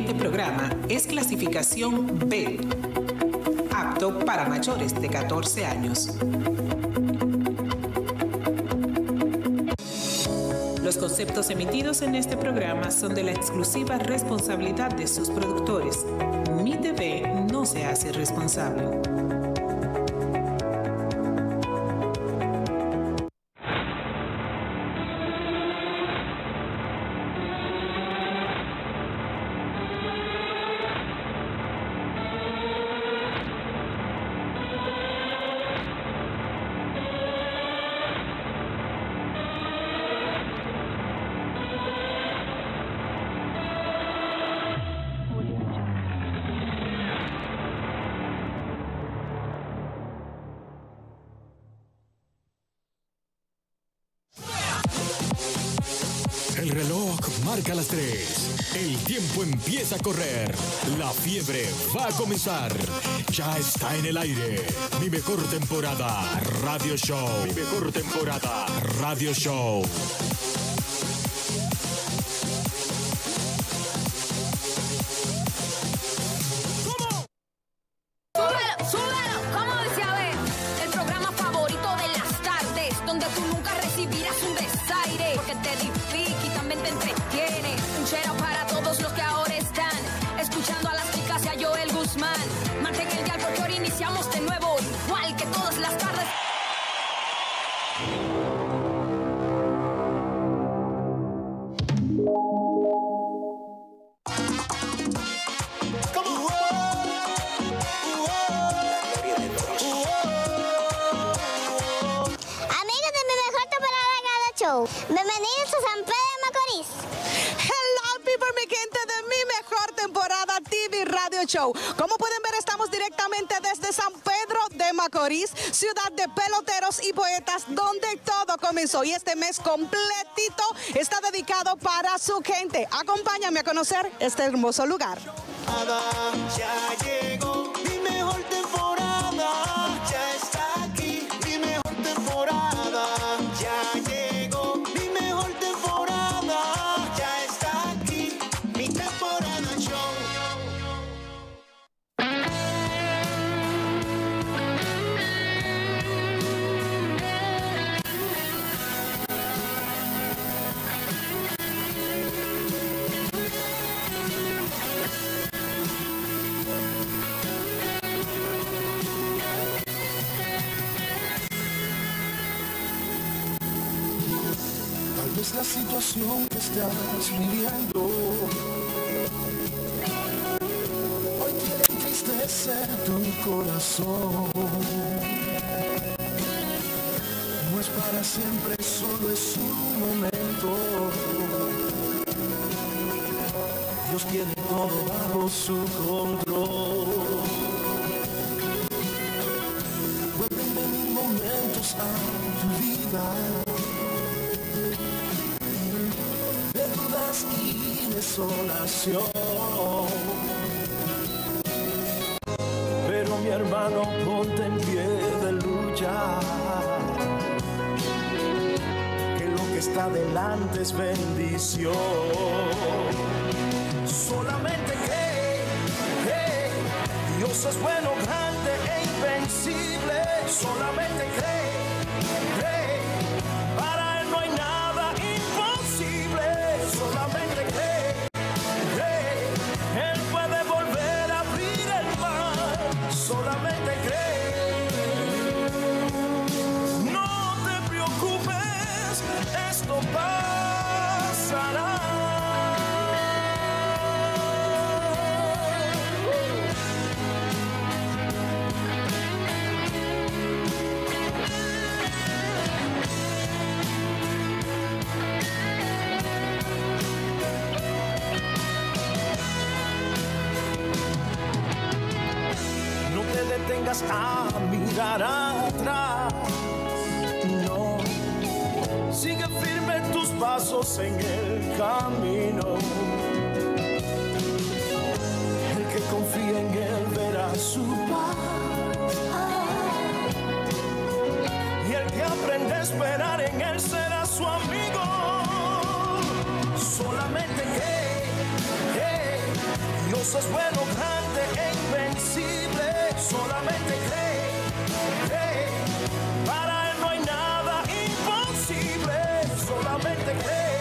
siguiente programa es clasificación B, apto para mayores de 14 años. Los conceptos emitidos en este programa son de la exclusiva responsabilidad de sus productores. Mi TV no se hace responsable. Marca las 3. El tiempo empieza a correr. La fiebre va a comenzar. Ya está en el aire. Mi mejor temporada, Radio Show. Mi mejor temporada, Radio Show. Bienvenidos a San Pedro de Macorís. Hello, people, mi gente de mi mejor temporada TV Radio Show. Como pueden ver, estamos directamente desde San Pedro de Macorís, ciudad de peloteros y poetas, donde todo comenzó. Y este mes completito está dedicado para su gente. Acompáñame a conocer este hermoso lugar. Ya llegó mi mejor temporada. Que estás viviendo hoy quiere entristecer tu corazón. No es para siempre, solo es un momento. Dios tiene todo bajo su control. Vuelven momentos a tu vida. Y desolación. Pero mi hermano, ponte en pie de lucha. Que lo que está delante es bendición. Solamente cree. Dios es bueno, grande e invencible. Solamente cree, cree. Te detengas a mirar atrás. No. Sigue firme tus pasos en el camino. El que confía en él verá su paz. Y el que aprende a esperar en él será su amigo. Solamente que, Dios es bueno. Solamente cree, cree. Para Él no hay nada imposible. Solamente cree,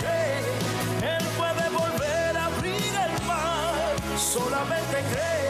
cree. Él puede volver a abrir el mar. Solamente cree.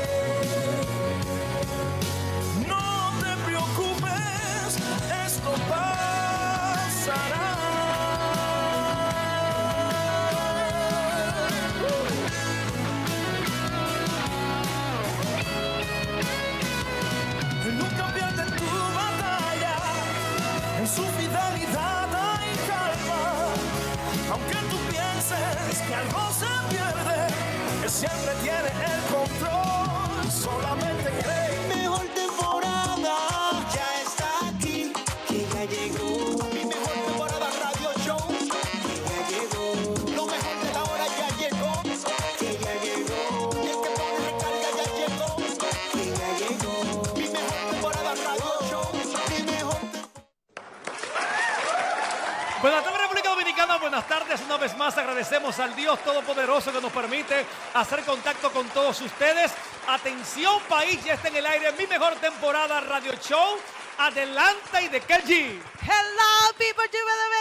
Agradecemos al Dios Todopoderoso que nos permite hacer contacto con todos ustedes. Atención país, ya está en el aire mi mejor temporada radio show. Adelanta y de Kelji. Hello, people, bendiciones.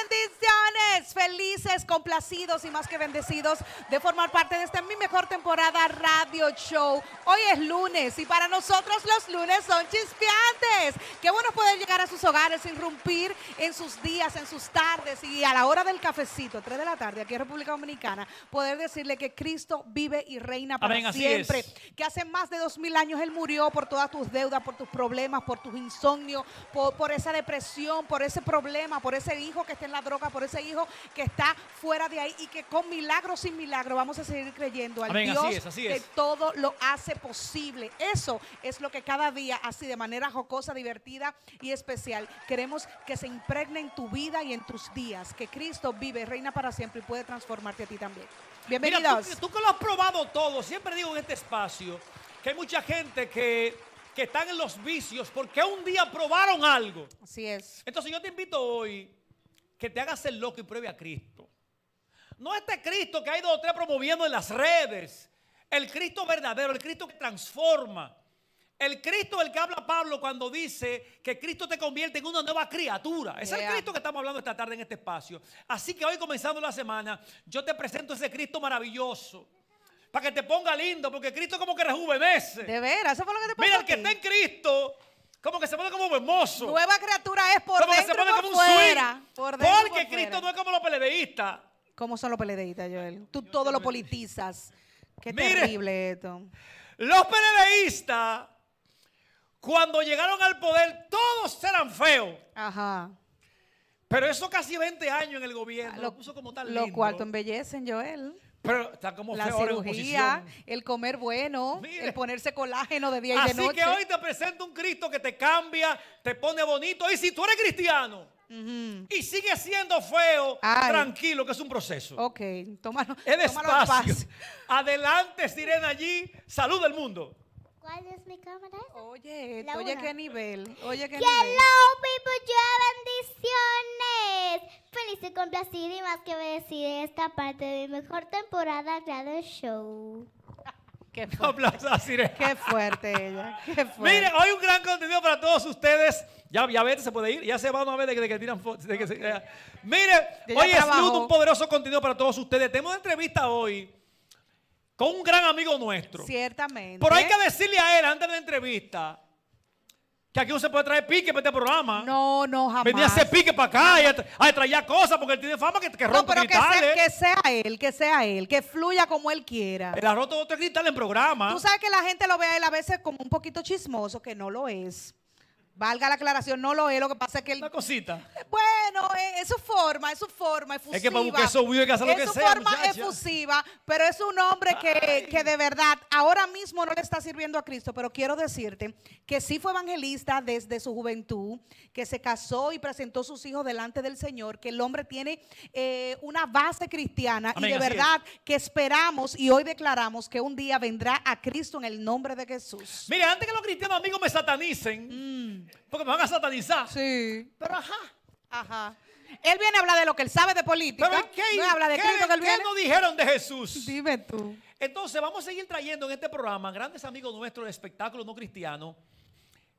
Felices, complacidos y más que bendecidos de formar parte de esta mi mejor temporada radio show. Hoy es lunes y para nosotros los lunes son chispeantes. Qué bueno poder llegar a sus hogares, irrumpir en sus días, en sus tardes y a la hora del cafecito, 3 de la tarde, aquí en República Dominicana, poder decirle que Cristo vive y reina para Amén, siempre. es. Que hace más de dos mil años Él murió por todas tus deudas, por tus problemas, por tus insomnios, por, por esa depresión, por ese problema, por ese hijo que está en la droga, por ese hijo que está fuera de ahí y que con milagro sin milagro vamos a seguir creyendo al Amén, así Dios es, así que es. todo lo hace posible. Eso es lo que cada día, así de manera jocosa, divertida y especial, queremos que se impregne en tu vida y en tus días, que Cristo vive, reina para siempre y puede transformarte a ti también. Mira, Bienvenidos. tú, tú que lo has probado todo, siempre digo en este espacio que hay mucha gente que, que están en los vicios porque un día probaron algo. Así es. Entonces yo te invito hoy que te hagas el loco y pruebe a Cristo. No este Cristo que ha ido tres promoviendo en las redes. El Cristo verdadero, el Cristo que transforma. El Cristo del que habla Pablo cuando dice que Cristo te convierte en una nueva criatura. Es el. Cristo que estamos hablando esta tarde en este espacio. Así que hoy comenzando la semana, yo te presento ese Cristo maravilloso. Para que te ponga lindo, porque Cristo como que rejuvenece. De veras, eso fue lo que te pasó Mira, el que está en Cristo, como que se pone como hermoso. Nueva criatura es por como que dentro se pone como un fuera. swing. Por dentro Porque por Cristo fuera. no es como los peledeístas. ¿Cómo son los peledeístas, Joel? Tú todo lo politizas. Qué Mire. terrible esto. Los peledeístas, cuando llegaron al poder, todos eran feos. Ajá. Pero eso casi 20 años en el gobierno. Lo, Lo- puso como tan Los lindo. cuartos embellecen, Joel. Pero está como La feo cirugía, el comer bueno, Mire. el ponerse colágeno de día y de Así noche. que hoy te presento un Cristo que te cambia, te pone bonito. Y si tú eres cristiano y sigues siendo feo, Ay. tranquilo, que es un proceso. Ok, tómalo, Es tómalo en despacio. paz. Adelante, Sirena allí. Salud del mundo. ¿Cuál es mi cámara? Oye, La oye qué nivel, oye qué Hello, nivel. people, yo bendiciones. Feliz y complacida y más que bendecida esta parte de mi mejor temporada radio show. Qué fuerte, aplauso a Sirena. qué fuerte ella, qué fuerte. Mire, hoy un gran contenido para todos ustedes. Ya, ya vete, se puede ir. Ya se van a ver de que, de que tiran fotos. de que se-. Mire, hoy es un poderoso contenido para todos ustedes. Tenemos una entrevista hoy con un gran amigo nuestro. Ciertamente. Pero hay que decirle a él antes de la entrevista que aquí no se puede traer pique para este programa. No, no, jamás. Venía a hacer pique para acá y a, tra- a traer cosas porque él tiene fama que, que No, rompe pero que sea, que sea él, que sea él, que fluya como él quiera. Él ha roto otro cristal en programa. Tú sabes que la gente lo ve a él a veces como un poquito chismoso, que no lo es. Valga la aclaración, no lo es. Lo que pasa es que él. Una cosita. Bueno, eh, es su forma, es su forma efusiva. Es que para buscar que hacer lo Es que su sea, forma muchacha. efusiva, pero es un hombre que, que de verdad ahora mismo no le está sirviendo a Cristo, pero quiero decirte que sí fue evangelista desde su juventud, que se casó y presentó sus hijos delante del Señor, que el hombre tiene eh, una base cristiana Amén, y de es. verdad que esperamos y hoy declaramos que un día vendrá a Cristo en el nombre de Jesús. Mire, antes que los cristianos amigos me satanicen, porque me van a satanizar. Sí. Pero ajá. Ajá. Él viene a hablar de lo que él sabe de política. Pero ¿qué, no habla de qué- Cristo que él qué nos dijeron de Jesús? Dime tú. Entonces vamos a seguir trayendo en este programa grandes amigos nuestros de espectáculos no cristianos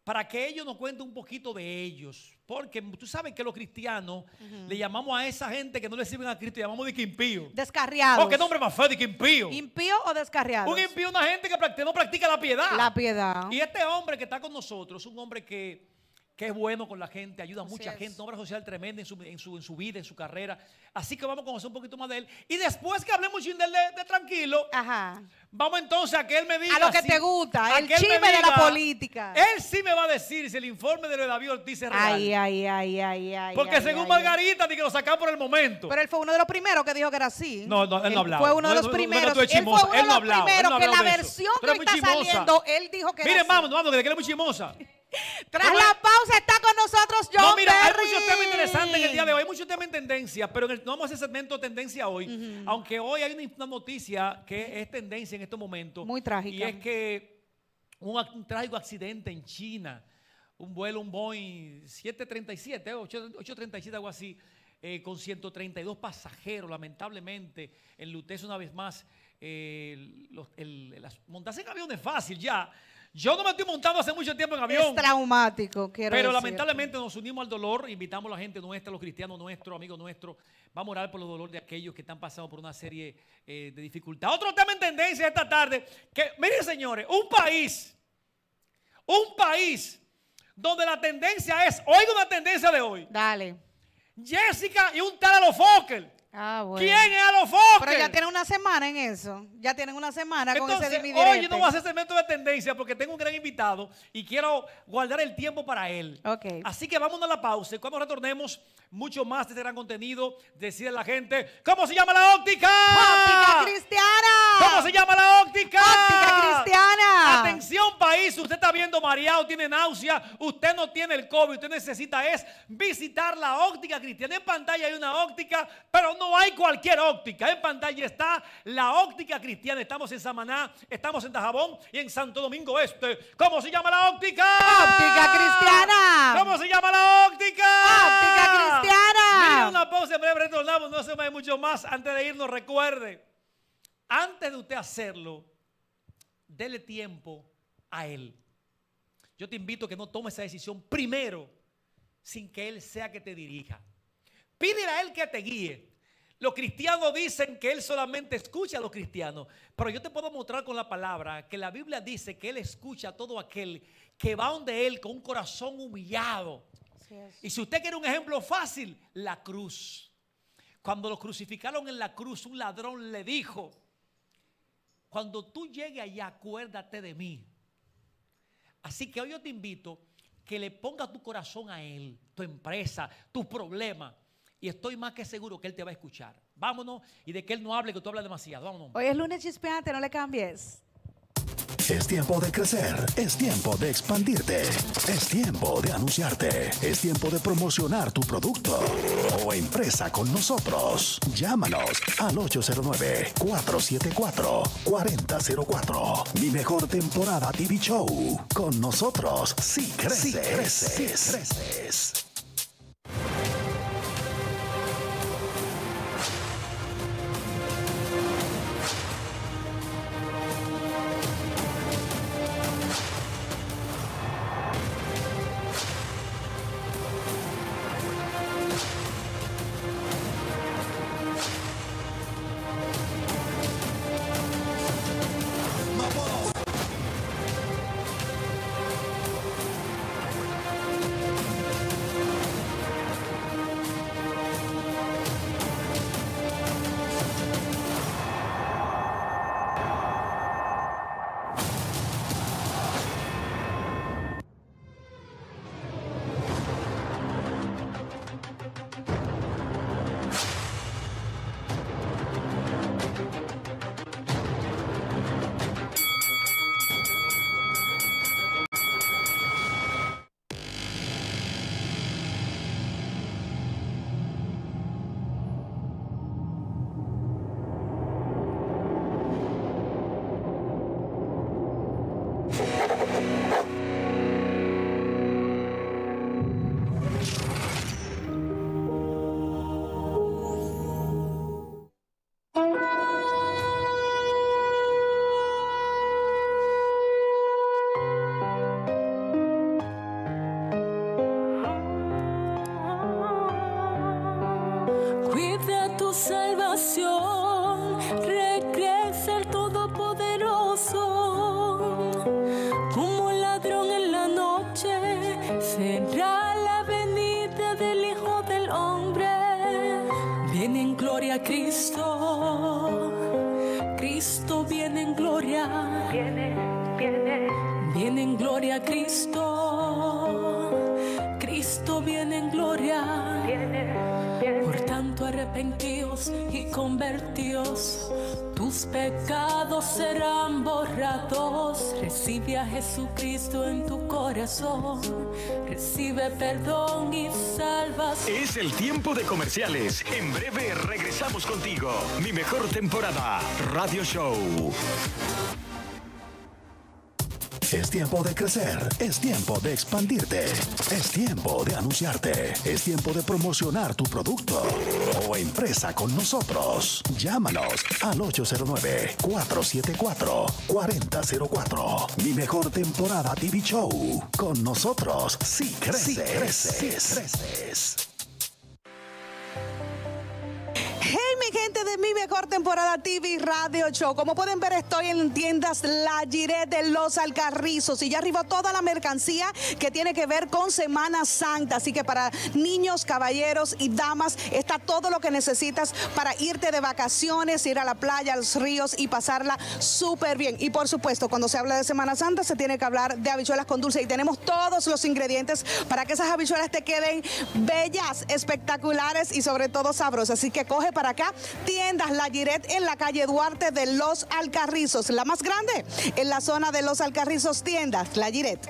para que ellos nos cuenten un poquito de ellos. Porque tú sabes que los cristianos le llamamos a esa gente que no le sirven a Cristo, le llamamos de que impío. Descarriados. Oh, qué nombre más feo de que impío. ¿Impío o descarriados? Un impío es una gente que no practica la piedad. La piedad. Y este hombre que está con nosotros es un hombre que, que es bueno con la gente, ayuda a mucha gente, obra social tremenda en su, en, su, en su vida, en su carrera. Así que vamos a conocer un poquito más de él. Y después que hablemos de, él de, de tranquilo, vamos entonces a que él me diga. A lo que si- te gusta, el él chisme de la política. Él sí me va a decir si el informe de David Ortiz es real. Ay, ay, ay, ay, ay. Porque ay, según ay, Margarita, ni que lo sacan por el momento. Pero één fue uno de los primeros que dijo que era así. No, no, él no hablaba. Fue uno de los no, primeros. él fue uno Él de los hablaba, él primeros que la versión que está saliendo, él dijo que Miren, era así. vamos, vamos, que él es muy chismosa. Tras la pausa está con nosotros John No, mira, hay muchos temas interesantes en el día de hoy. Hay muchos temas en tendencia, pero en el- no vamos a hacer segmento de tendencia hoy. Aunque hoy hay una, noticia que es tendencia en estos momentos. Muy trágica. Y es que un, trágico accidente en China. Un vuelo, un Boeing 737, eh, 8- 837, algo así, eh, con 132 pasajeros, lamentablemente, enlutece una vez más. eh, los- el- las- montarse en avión es fácil ya. Yo no me estoy montando hace mucho tiempo en avión. Es traumático, quiero Pero decir. lamentablemente nos unimos al dolor, invitamos a la gente nuestra, los cristianos nuestros, amigos nuestros, vamos a orar por los dolores de aquellos que están pasando por una serie eh, de dificultades. Otro tema en tendencia esta tarde, que miren señores, un país, un país donde la tendencia es, oiga una tendencia de hoy, Dale. Jessica y un tal Alofoque. Ah, bueno. ¿Quién es Alofoque? Pero ya tienen una semana en eso. Ya tienen una semana con Entonces, ese hoy yo no voy a hacer segmento de tendencia porque tengo un gran invitado y quiero guardar el tiempo para él. Ok. Así que vámonos a la pausa y cuando retornemos, mucho más de este gran contenido. Decirle a la gente, ¿cómo se llama la óptica? ¡Óptica Cristiana! ¿Cómo se llama la óptica? ¡Óptica Cristiana! Atención país, usted está viendo mareado, tiene náusea, usted no tiene el COVID, usted necesita es visitar la óptica cristiana. En pantalla hay una óptica, pero no hay cualquier óptica. En pantalla está la óptica cristiana. Estamos en Samaná, estamos en Tajabón y en Santo Domingo Este. ¿Cómo se llama la óptica? ¡Óptica Cristiana! ¿Cómo se llama la óptica? ¡Óptica Cristiana! Mira una pausa, en breve retornamos, no se me mucho más. Antes de irnos, recuerde, antes de usted hacerlo, dele tiempo a Él. Yo te invito a que no tomes esa decisión primero, sin que Él sea que te dirija. Pídele a Él que te guíe. Los cristianos dicen que Él solamente escucha a los cristianos, pero yo te puedo mostrar con la palabra que la Biblia dice que Él escucha a todo aquel que va donde Él con un corazón humillado. Y si usted quiere un ejemplo fácil, la cruz. Cuando lo crucificaron en la cruz, un ladrón le dijo, cuando tú llegues allá, acuérdate de mí. Así que hoy yo te invito que le ponga tu corazón a Él, tu empresa, tu problema. Y estoy más que seguro que Él te va a escuchar. Vámonos y de que Él no hable, que tú hablas demasiado. Vámonos. Hoy es lunes chispeante, no le cambies. Es tiempo de crecer, es tiempo de expandirte, es tiempo de anunciarte, es tiempo de promocionar tu producto o empresa con nosotros. Llámanos al 809-474-4004. Mi mejor temporada TV Show. Con nosotros, sí creces. Sí creces. Sí creces. Jesucristo en tu corazón, recibe perdón y salvación. Es el tiempo de comerciales. En breve regresamos contigo. Mi mejor temporada, Radio Show. Es tiempo de crecer, es tiempo de expandirte, es tiempo de anunciarte, es tiempo de promocionar tu producto o empresa con nosotros. Llámanos al 809-474-4004. Mi mejor temporada TV Show. Con nosotros, sí creces. Sí creces. Sí creces. De mi mejor temporada TV Radio Show. Como pueden ver, estoy en tiendas La Giré de Los Alcarrizos y ya arribó toda la mercancía que tiene que ver con Semana Santa. Así que para niños, caballeros y damas está todo lo que necesitas para irte de vacaciones, ir a la playa, a los ríos y pasarla súper bien. Y por supuesto, cuando se habla de Semana Santa, se tiene que hablar de habichuelas con dulce y tenemos todos los ingredientes para que esas habichuelas te queden bellas, espectaculares y sobre todo sabrosas. Así que coge para acá tiendas La Giret en la calle Duarte de Los Alcarrizos, la más grande en la zona de Los Alcarrizos, tiendas La Giret.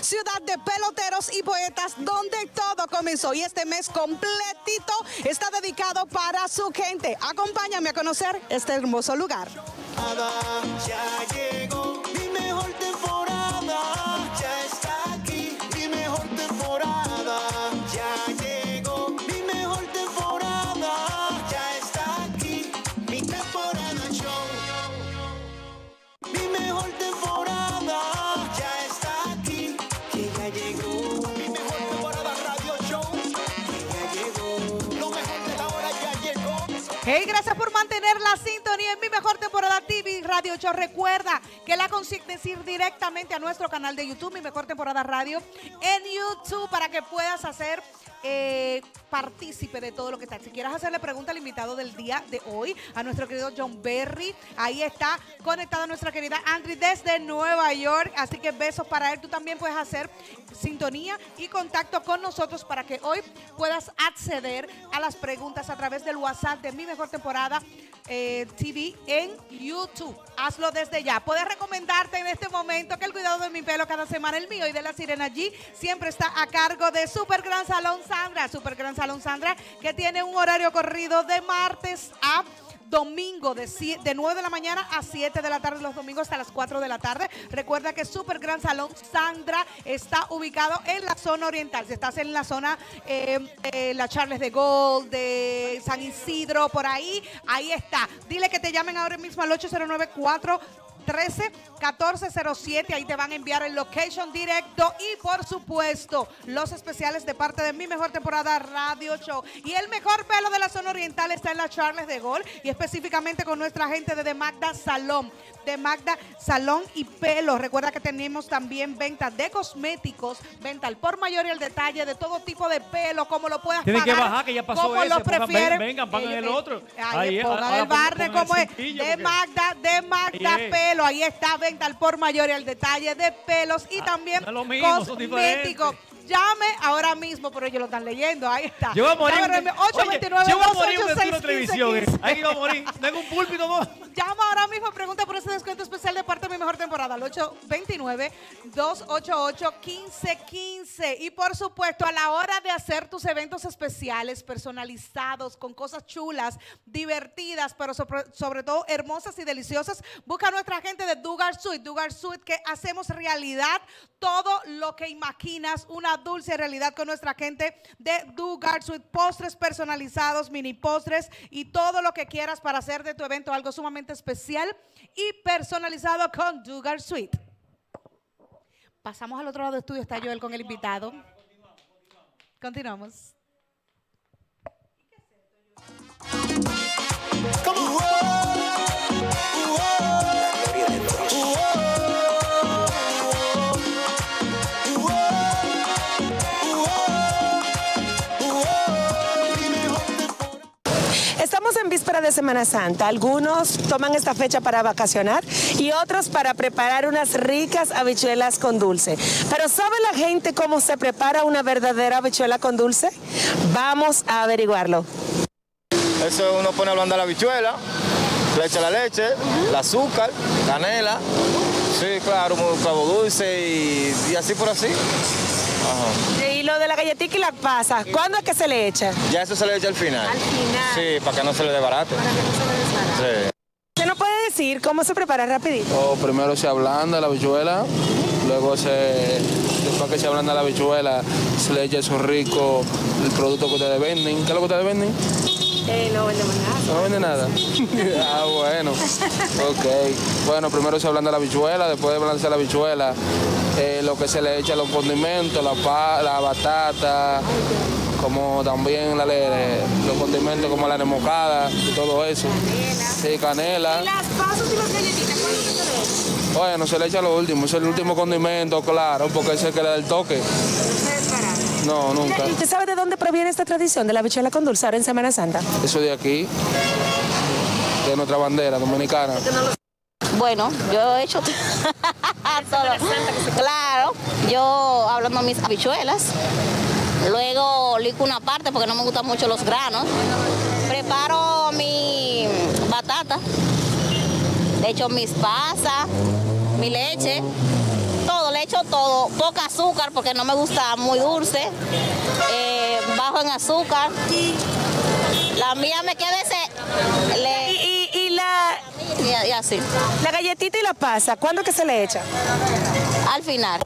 Ciudad de peloteros y poetas, donde todo comenzó. Y este mes completito está dedicado para su gente. Acompáñame a conocer este hermoso lugar. Ya llegó en mi mejor temporada TV Radio Show. Recuerda que la consigna es ir directamente a nuestro canal de YouTube, mi mejor temporada radio, en YouTube para que puedas hacer eh, partícipe de todo lo que está. Si quieres hacerle pregunta al invitado del día de hoy, a nuestro querido John Berry, ahí está conectada nuestra querida Andri desde Nueva York. Así que besos para él. Tú también puedes hacer sintonía y contacto con nosotros para que hoy puedas acceder a las preguntas a través del WhatsApp de mi mejor temporada eh, TV en YouTube. Hazlo desde ya. Puedes recomendarte en este momento que el cuidado de mi pelo cada semana, el mío y de la sirena G, siempre está a cargo de Super Gran Salón Sandra. Super Gran Salón Sandra, que tiene un horario corrido de martes a domingo de, de 9 de la mañana a 7 de la tarde, los domingos hasta las 4 de la tarde. Recuerda que Super Gran Salón Sandra está ubicado en la zona oriental. Si estás en la zona, eh, eh, la Charles de Gaulle, de San Isidro, por ahí, ahí está. Dile que te llamen ahora mismo al 809 4 13 1407. Ahí te van a enviar el location directo y, por supuesto, los especiales de parte de mi mejor temporada Radio Show. Y el mejor pelo de la zona oriental está en la Charles de Gol y específicamente con nuestra gente de The Magda Salón. De Magda Salón y Pelo. Recuerda que tenemos también venta de cosméticos, venta al por mayor y al detalle de todo tipo de pelo, como lo puedas Tienen que pagar, bajar, que ya pasó como ese. lo Pongan- prefieren. ven- vengan, pagan Eh, el eh, otro. Ahí, Ahí, pongan el como es. De Magda, de Magda es. Pelo. Ahí está, venta al por mayor y al detalle de pelos y también Ah, no es lo mismo, son cosméticos. Llame ahora mismo, pero ellos lo están leyendo. Ahí está. Yo voy a morir. Llame ahora mismo, Oye, 829 yo voy a morir en 286 una televisión. eh. Ahí iba a morir. Tengo un púlpito. Llama ahora mismo, pregunta por ese descuento especial de parte de mi mejor temporada, al 829-288-1515. Y por supuesto, a la hora de hacer tus eventos especiales, personalizados, con cosas chulas, divertidas, pero sobre, sobre todo hermosas y deliciosas, busca a nuestra gente de Dugar Suite. Dugar Suite, que hacemos realidad todo lo que imaginas, una dulce realidad con nuestra gente de Dugar Suite. Postres personalizados, mini postres y todo lo que quieras para hacer de tu evento algo sumamente especial y personalizado con Dugar Suite. Pasamos al otro lado del estudio, está Joel con el invitado. Continuamos. Estamos en víspera de Semana Santa. Algunos toman esta fecha para vacacionar y otros para preparar unas ricas habichuelas con dulce. Pero ¿sabe la gente cómo se prepara una verdadera habichuela con dulce? Vamos a averiguarlo. Eso uno pone a ablandar la habichuela, le echa la leche, el azúcar, canela, sí, claro, un clavo dulce y, y así por así. Ajá. Y lo de la galletita y la pasa, ¿cuándo es que se le echa? Ya eso se le echa al final. Al final. Sí, para que no se le desbarate. Sí. ¿Usted nos puede decir cómo se prepara rapidito? O primero se ablanda la habichuela, luego se, después que se ablanda la habichuela, se le echa eso rico, el producto que ustedes venden. ¿Qué es lo que ustedes venden? Eh, no vendemos nada. No venden nada. ah, bueno. Ok. Bueno, primero se ablanda la habichuela, después de ablandarse la habichuela, eh, lo que se le echa los condimentos, la, pa- la batata, como también la, los condimentos como la remocada y todo eso. Sí, canela. Las pasas y las galletitas, ¿cuándo se le echa? Bueno, se le echa lo último, es el último condimento, claro, porque es el que le da el toque. No, nunca. ¿Y usted sabe de dónde proviene esta tradición de la habichuela con dulce ahora en Semana Santa? Eso de aquí, de nuestra bandera dominicana. Bueno, yo he hecho todo. Claro, yo hablando mis habichuelas. Luego lico una parte porque no me gustan mucho los granos. Preparo mi batata. Le echo mis pasas, mi leche. Le echo todo. Poca azúcar porque no me gusta muy dulce. Eh, bajo en azúcar. La mía me queda ese. Le, y, y la. Y, y así. La galletita y la pasa, ¿cuándo que se le echa? Al final.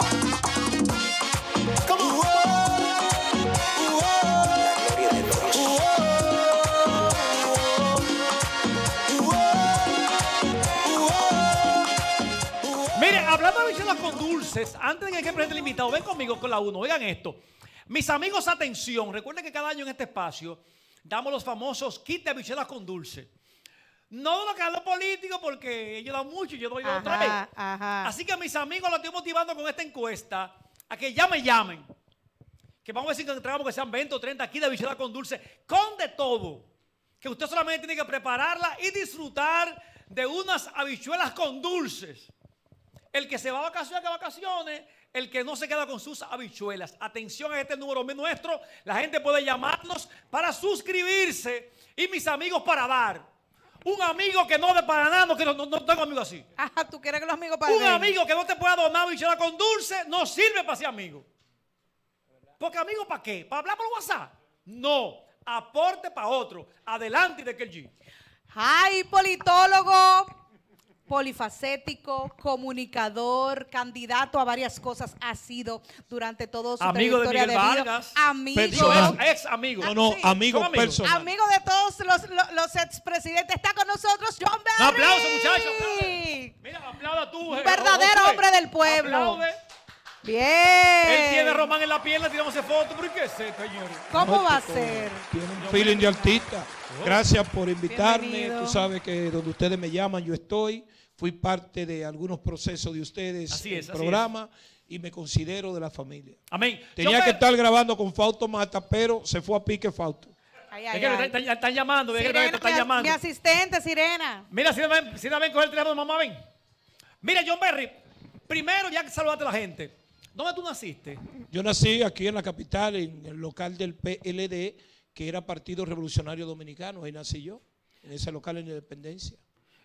Hablando de habichuelas con dulces, antes de que presente el invitado, ven conmigo con la 1. Oigan esto. Mis amigos, atención. Recuerden que cada año en este espacio damos los famosos kits de habichuelas con dulce. No de lo que dan los políticos porque ellos dan mucho y yo doy. Ajá, ajá. Así que mis amigos los estoy motivando con esta encuesta a que ya me llamen. Que vamos a decir que traigamos que sean 20 o 30 kits de habichuelas con dulce, con de todo. Que usted solamente tiene que prepararla y disfrutar de unas habichuelas con dulces. El que se va a vacaciones, que vacaciones. El que no se queda con sus habichuelas. Atención a este número nuestro. La gente puede llamarnos para suscribirse. Y mis amigos para dar. Un amigo que no de para nada, no, no, no- tengo amigos así. Ah, tú quieres que los amigos para Un amigo que no te pueda donar habichuela con dulce no sirve para ser amigo. Porque amigo, ¿para qué? ¿Para hablar por WhatsApp? No. Aporte para otro. Adelante de que G. Ay, politólogo. Polifacético, comunicador, candidato a varias cosas ha sido durante todo su Amigo de trayectoria Miguel vida. Vargas. Amigo, ex, ex amigo. No, no, amigo personal. amigo de todos los, los, los expresidentes. Está con nosotros John Berry. Un aplauso, muchachos. Mira, aplauda tú. Un eh, verdadero hombre del pueblo. Aplaude. Bien. Él tiene a Román en la pierna, tiramos foto. ¿Pero y qué es esto, señores? ¿Cómo No, va a ser? Tiene un feeling de artista. Gracias por invitarme. Bienvenido. Tú sabes que donde ustedes me llaman, yo estoy. Fui parte de algunos procesos de ustedes Así en es, el así programa y me considero de la familia. Amén. Tenía Yo que me- estar grabando con Fausto Mata, pero se fue a pique Fausto. Ay, ay, ay. están, llamando, Sirena, están mi, llamando. mi asistente, Sirena. Mira, si ven, si ven, coger el teléfono, mamá, ven. Mira, John Berry, primero ya que saludaste a la gente. ¿Dónde tú naciste? Yo nací aquí en la capital, en el local del PLD, que era Partido Revolucionario Dominicano. Ahí nací yo, en ese local en Independencia.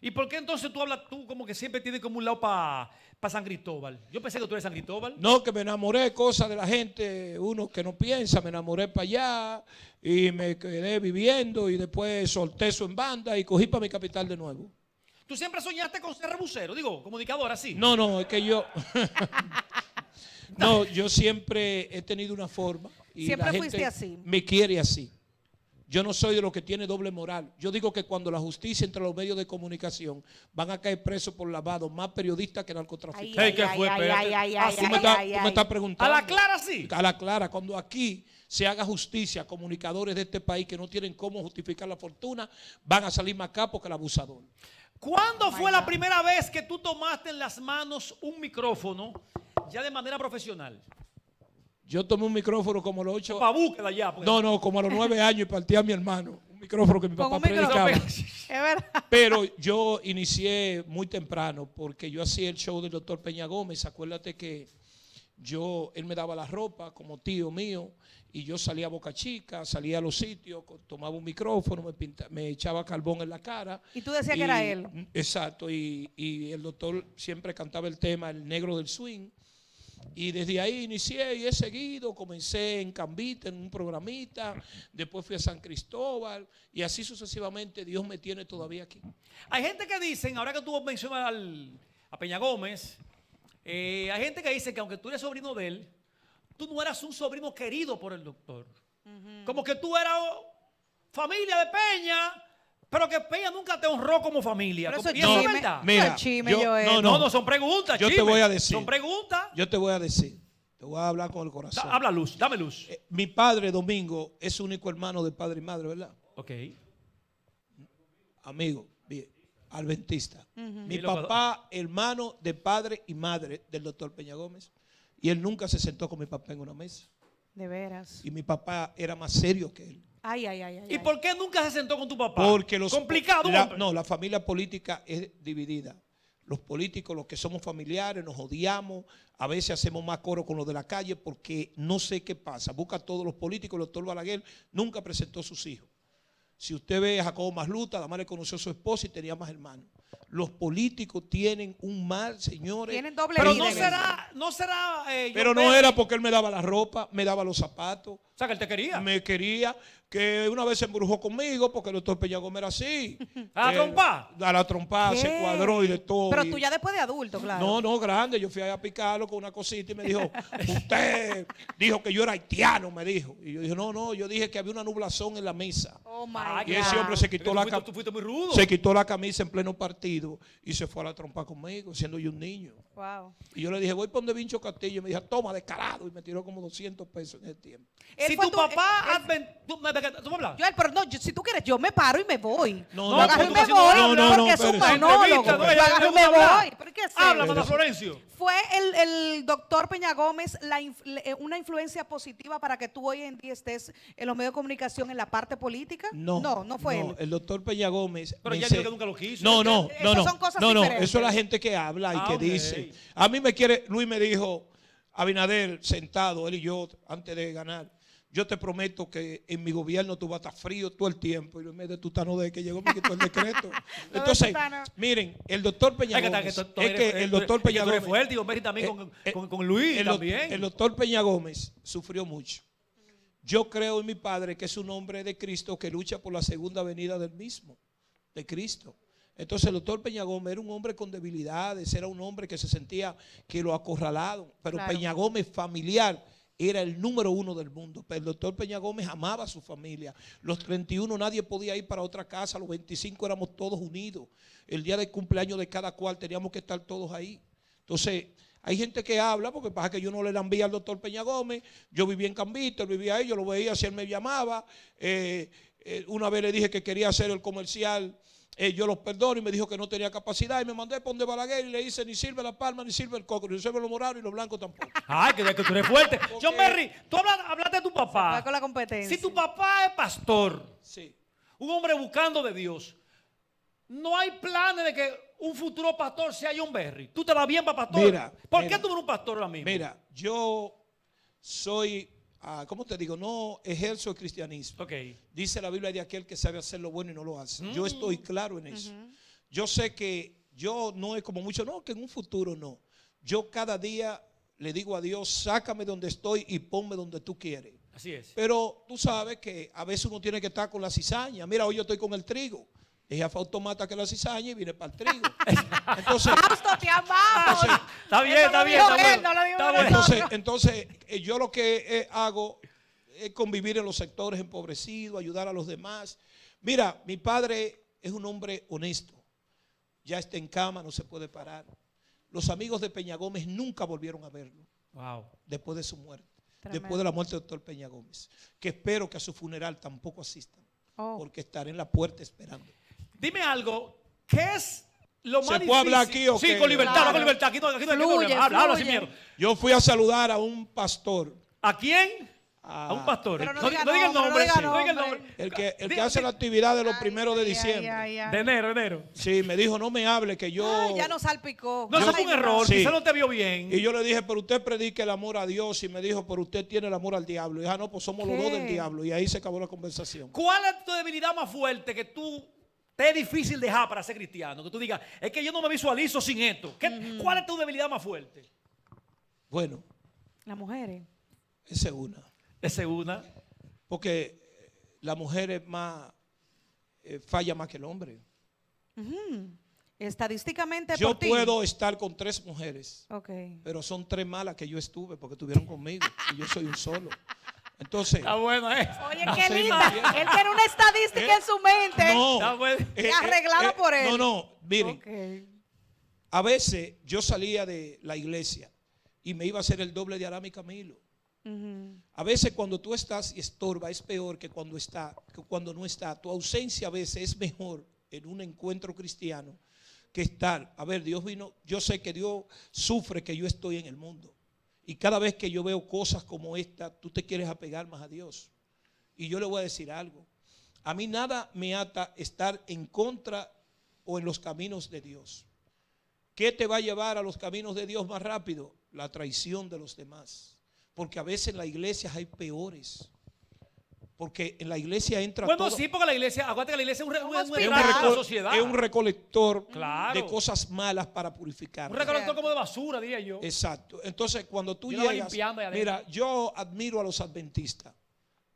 ¿Y por qué entonces tú hablas, tú como que siempre tienes como un lado para San Cristóbal? Yo pensé que tú eres San Cristóbal. No, que me enamoré, cosas de la gente, uno que no piensa, me enamoré para allá y me quedé viviendo y después solté eso en banda y cogí para mi capital de nuevo. ¿Tú siempre soñaste con ser rebusero? Digo, comunicador así. No, no, es que yo... no, yo siempre he tenido una forma y Siempre la gente fuiste así. me quiere así. Yo no soy de los que tiene doble moral. Yo digo que cuando la justicia entre los medios de comunicación van a caer presos por lavado más periodistas que narcotraficantes. Ay, ¿qué fue? Espérate. Ah, tú me estás- tú me estás preguntando. A la clara sí. A la clara, cuando aquí se haga justicia a comunicadores de este país que no tienen cómo justificar la fortuna, van a salir más capos que el abusador. ¿Cuándo fue la primera vez que tú tomaste en las manos un micrófono ya de manera profesional? Yo tomé un micrófono como a los ocho. Ya. No, no, como a los nueve años y partí a mi hermano. Un micrófono que mi papá predicaba. Es verdad. Pero yo inicié muy temprano porque yo hacía el show del doctor Peña Gómez. Acuérdate que yo, él me daba la ropa como tío mío y yo salía a Boca Chica, salía a los sitios, tomaba un micrófono, me, pinta- me echaba carbón en la cara. Y tú decías que era él. Exacto, y, y el doctor siempre cantaba el tema El Negro del Swing. Y desde ahí inicié y he seguido, comencé en Cambita, en un programita, después fui a San Cristóbal y así sucesivamente Dios me tiene todavía aquí. Hay gente que dicen, ahora que tú mencionas al- a Peña Gómez, eh, hay gente que dice que aunque tú eres sobrino de él, tú no eras un sobrino querido por el doctor. Como que tú eras familia de Peña, pero que Peña nunca te honró como familia. Pero Como- eso es verdad. Mira, chisme, yo- no, No, no, son preguntas. Yo te voy a decir. Son preguntas. Yo te voy a decir, te voy a hablar con el Da- corazón. habla luz, dame luz. Eh, Mi padre, Domingo, es único hermano de padre y madre, ¿verdad? Ok. Amigo, bien, adventista. Mi papá, hermano de padre y madre del doctor Peña Gómez. Y él nunca se sentó con mi papá en una mesa. De veras. Y mi papá era más serio que él. Ay, ay, ay, ay. ¿Y ay. por qué nunca se sentó con tu papá? Porque los Complicado, la- no, la familia política es dividida. Los políticos, los que somos familiares, nos odiamos. A veces hacemos más coro con los de la calle porque no sé qué pasa. Busca a todos los políticos. El doctor Balaguer nunca presentó a sus hijos. Si usted ve a Jacobo Masluta, además le conoció a su esposa y tenía más hermanos. Los políticos tienen un mal, señores. Tienen doble Pero vida no será, no será. eh, Pero no era porque él me daba la ropa, me daba los zapatos. O sea, que él te quería. Me quería, que una vez se embrujó conmigo porque el doctor Peña Gómez era así. ¿A la Eh, trompa? A la trompa, ¿Qué? se cuadró y de todo. Pero tú ya después de adulto, claro. No, no, grande. Yo fui allá a picarlo con una cosita y me dijo, usted dijo que yo era haitiano, me dijo. Y yo dije, no, no, yo dije que había una nublazón en la mesa. Oh my Y ese hombre se quitó Pero la fuiste- camisa. tú fuiste muy rudo. Se quitó la camisa en pleno partido y se fue a la trompa conmigo, siendo yo un niño. Wow. Y yo le dije, voy por donde Vincho Castillo. Y me dijo, toma, descarado. Y me tiró como 200 pesos en el tiempo. Si tu tu- papá. él- adven- tú, me- pero no, yo- si tú quieres, yo me paro y me voy. No, no, agarro y tú me estás haciendo- voy, no, no, porque es un monólogo. No, agarro y me voy. ¿Pero qué es Habla? Mata Florencio. ¿Fue el, el doctor Peña Gómez la eh, una influencia positiva para que tú hoy en día estés en los medios de comunicación en la parte política? No, no, no fue él. El doctor Peña Gómez. Pero ya dijo que nunca lo quiso. No, no, no, no. son cosas no, no, diferentes. eso es la gente que habla y Ah, que dice. A mí me quiere, Luis me dijo, Abinader, sentado, él y yo, antes de ganar. Yo te prometo que en mi gobierno tú vas a estar frío todo el tiempo. Y Luis me dijo, tú estás no de que llegó, me quitó el decreto. Entonces, Tutano. miren, el doctor Peña Es que, Gómez. es que el doctor Peña Gómez. Don Berry también Eh, con, eh, con- con Luis también. el doctor Peña Gómez sufrió mucho. Yo creo en mi padre que es un hombre de Cristo que lucha por la segunda venida del mismo, de Cristo. Entonces el doctor Peña Gómez era un hombre con debilidades, era un hombre que se sentía que lo acorralaron, pero Claro. Peña Gómez familiar era el número uno del mundo. Pero el doctor Peña Gómez amaba a su familia. Los 31 nadie podía ir para otra casa, los 25 éramos todos unidos. El día del cumpleaños de cada cual teníamos que estar todos ahí. Entonces, hay gente que habla, porque pasa que yo no le la envía al doctor Peña Gómez. Yo vivía en Cambito, él vivía ahí, yo lo veía si él me llamaba. Eh, eh, una vez le dije que quería hacer el comercial. Eh, yo los perdono y me dijo que no tenía capacidad y me mandé por donde Balaguer y le hice ni sirve la palma ni sirve el coco, ni sirve los morados y los blancos tampoco. Ay, que, que tú eres fuerte. John Berry, tú hablas, hablaste de tu papá. con la competencia. Si tu papá es pastor, Sí. un hombre buscando de Dios, no hay planes de que un futuro pastor sea John Berry. Tú te vas bien para pastor. Mira, ¿Por mira. qué tú eres un pastor ahora mismo? Mira, yo soy, ah, ¿cómo te digo? No ejerzo el cristianismo. Dice la Biblia de aquel que sabe hacer lo bueno y no lo hace. Mm. Yo estoy claro en eso. Yo sé que yo no es como mucho, no, que en un futuro no. Yo cada día le digo a Dios, sácame donde estoy y ponme donde tú quieres. Así es. Pero tú sabes que a veces uno tiene que estar con la cizaña. Mira, hoy yo estoy con el trigo. Ella fue automata que la cizaña y vine para el trigo. Entonces, Fausto, te amamos. Está bien, Eso está bien. está bueno. entonces, entonces eh, yo lo que eh, hago es convivir en los sectores empobrecidos, ayudar a los demás. Mira, mi padre es un hombre honesto. Ya está en cama, no se puede parar. Los amigos de Peña Gómez nunca volvieron a verlo Wow. después de su muerte. Tremendo. Después de la muerte del doctor Peña Gómez. Que espero que a su funeral tampoco asistan. Oh. Porque estaré en la puerta esperando. Dime algo, ¿qué es lo ¿Se más puede difícil? hablar aquí o Sí, qué? con libertad, Claro. con libertad. Aquí no, aquí no hay Fluye, problema. Habla, habla sin fluye. miedo. Yo fui a saludar a un pastor. ¿A quién? a- A un pastor. Pero no diga no diga el nombre, no nombre. diga sí, no diga el nombre. nombre. El que, el Di- que hace la actividad de los Ay, primeros de ay, diciembre. ay, ay. De enero, de enero. Sí, me dijo, no me hable, que yo... Ay, ya nos salpicó. No, eso fue Ay, un error. Sí. Quizá no te vio bien. Y yo le dije, pero usted predique el amor a Dios. Y me dijo, pero usted tiene el amor al diablo. Y dije, ah, no, pues somos los ¿Qué? dos del diablo. Y ahí se acabó la conversación. ¿Cuál es tu debilidad más fuerte que tú te es difícil dejar para ser cristiano? Que tú digas, es que yo no me visualizo sin esto. ¿Qué- ¿Cuál es tu debilidad más fuerte? Bueno, Las mujeres. esa es una. Esa es una. Porque la mujer es más, eh, falla más que el hombre. Ujú. Estadísticamente Yo por ti. puedo estar con tres mujeres, Ok. pero son tres malas que yo estuve porque estuvieron conmigo. Y yo soy un solo. Entonces, Está bueno, ¿eh? Oye, qué linda. Él tiene una estadística Eh, en su mente. no. Está bueno. eh, arreglada por él. No, no, miren. A veces yo salía de la iglesia y me iba a hacer el doble de Aram y Camilo. A veces cuando tú estás y estorba es peor que cuando está, que cuando no está. Tu ausencia a veces es mejor en un encuentro cristiano que estar. A ver, Dios vino, yo sé que Dios sufre que yo estoy en el mundo. Y cada vez que yo veo cosas como esta, tú te quieres apegar más a Dios. Y yo le voy a decir algo. A mí nada me ata estar en contra o en los caminos de Dios. ¿Qué te va a llevar a los caminos de Dios más rápido? La traición de los demás. Porque a veces en la iglesia hay peores. Porque en la iglesia entra Bueno, todo. sí, porque la iglesia, acuérdate que la iglesia es un, un, de sociedad. es un recolector Claro. de cosas malas para purificar. Un recolector como de basura, diría yo. Exacto. Entonces, cuando tú Yo llegas, mira, yo admiro a los adventistas.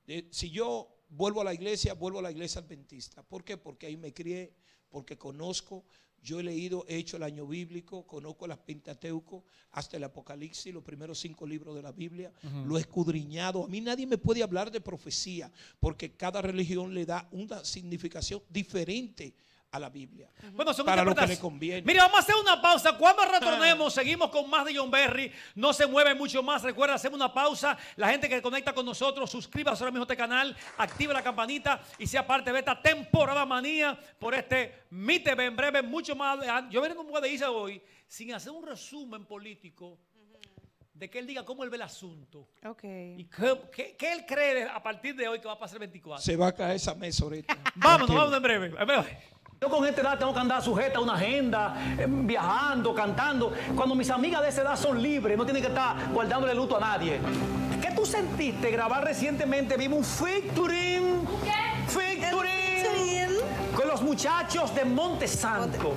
Eh, si yo vuelvo a la iglesia, vuelvo a la iglesia adventista. ¿Por qué? Porque ahí me crié, porque conozco, yo he leído, he hecho el año bíblico, conozco las Pentateuco, hasta el Apocalipsis, los primeros cinco libros de la Biblia, lo he escudriñado. A mí nadie me puede hablar de profecía, porque cada religión le da una significación diferente a la Biblia. Bueno, son para lo que le conviene. Mira, vamos a hacer una pausa. Cuando retornemos, seguimos con más de John Berry. No se mueve mucho más. Recuerda, hacemos una pausa. La gente que conecta con nosotros, suscríbase ahora mismo a este canal, active la campanita y sea parte de esta temporada manía por este Mi TV. En breve, mucho más. Yo veré cómo puede irse hoy sin hacer un resumen político de que él diga cómo él ve el asunto. Ok. Y qué, qué- qué él cree a partir de hoy que va a pasar el 24. Se va a caer esa mesa ahorita. Vámonos, vámonos en breve. En breve. Yo con gente de edad tengo que andar sujeta a una agenda, eh, viajando, cantando. Cuando mis amigas de esa edad son libres, no tienen que estar guardándole luto a nadie. ¿Qué tú sentiste grabar recientemente? Vimos un featuring. ¿Qué? Featuring. Con los muchachos de Montesanto.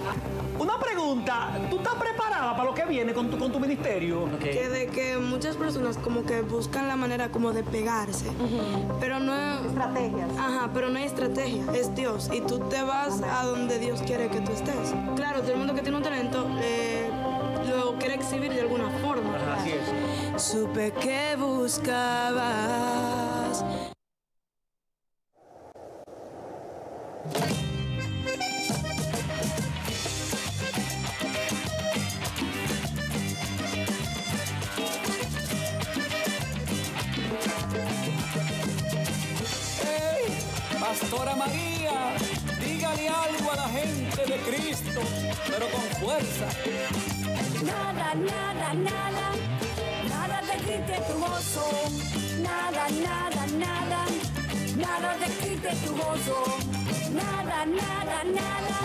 Una pregunta, ¿tú estás preparada para lo que viene con tu, con tu ministerio? Que de que muchas personas como que buscan la manera como de pegarse, pero no es estrategia. Ajá, pero no hay estrategia, es Dios y tú te vas a donde Dios quiere que tú estés. Claro, todo el mundo que tiene un talento eh, lo quiere exhibir de alguna forma. Así es. Supe que buscabas. Pastora María, dígale algo a la gente de Cristo, pero con fuerza. Nada, nada, nada, nada te quite tu gozo. Nada, nada, nada, nada te quite tu gozo. Nada, nada, nada,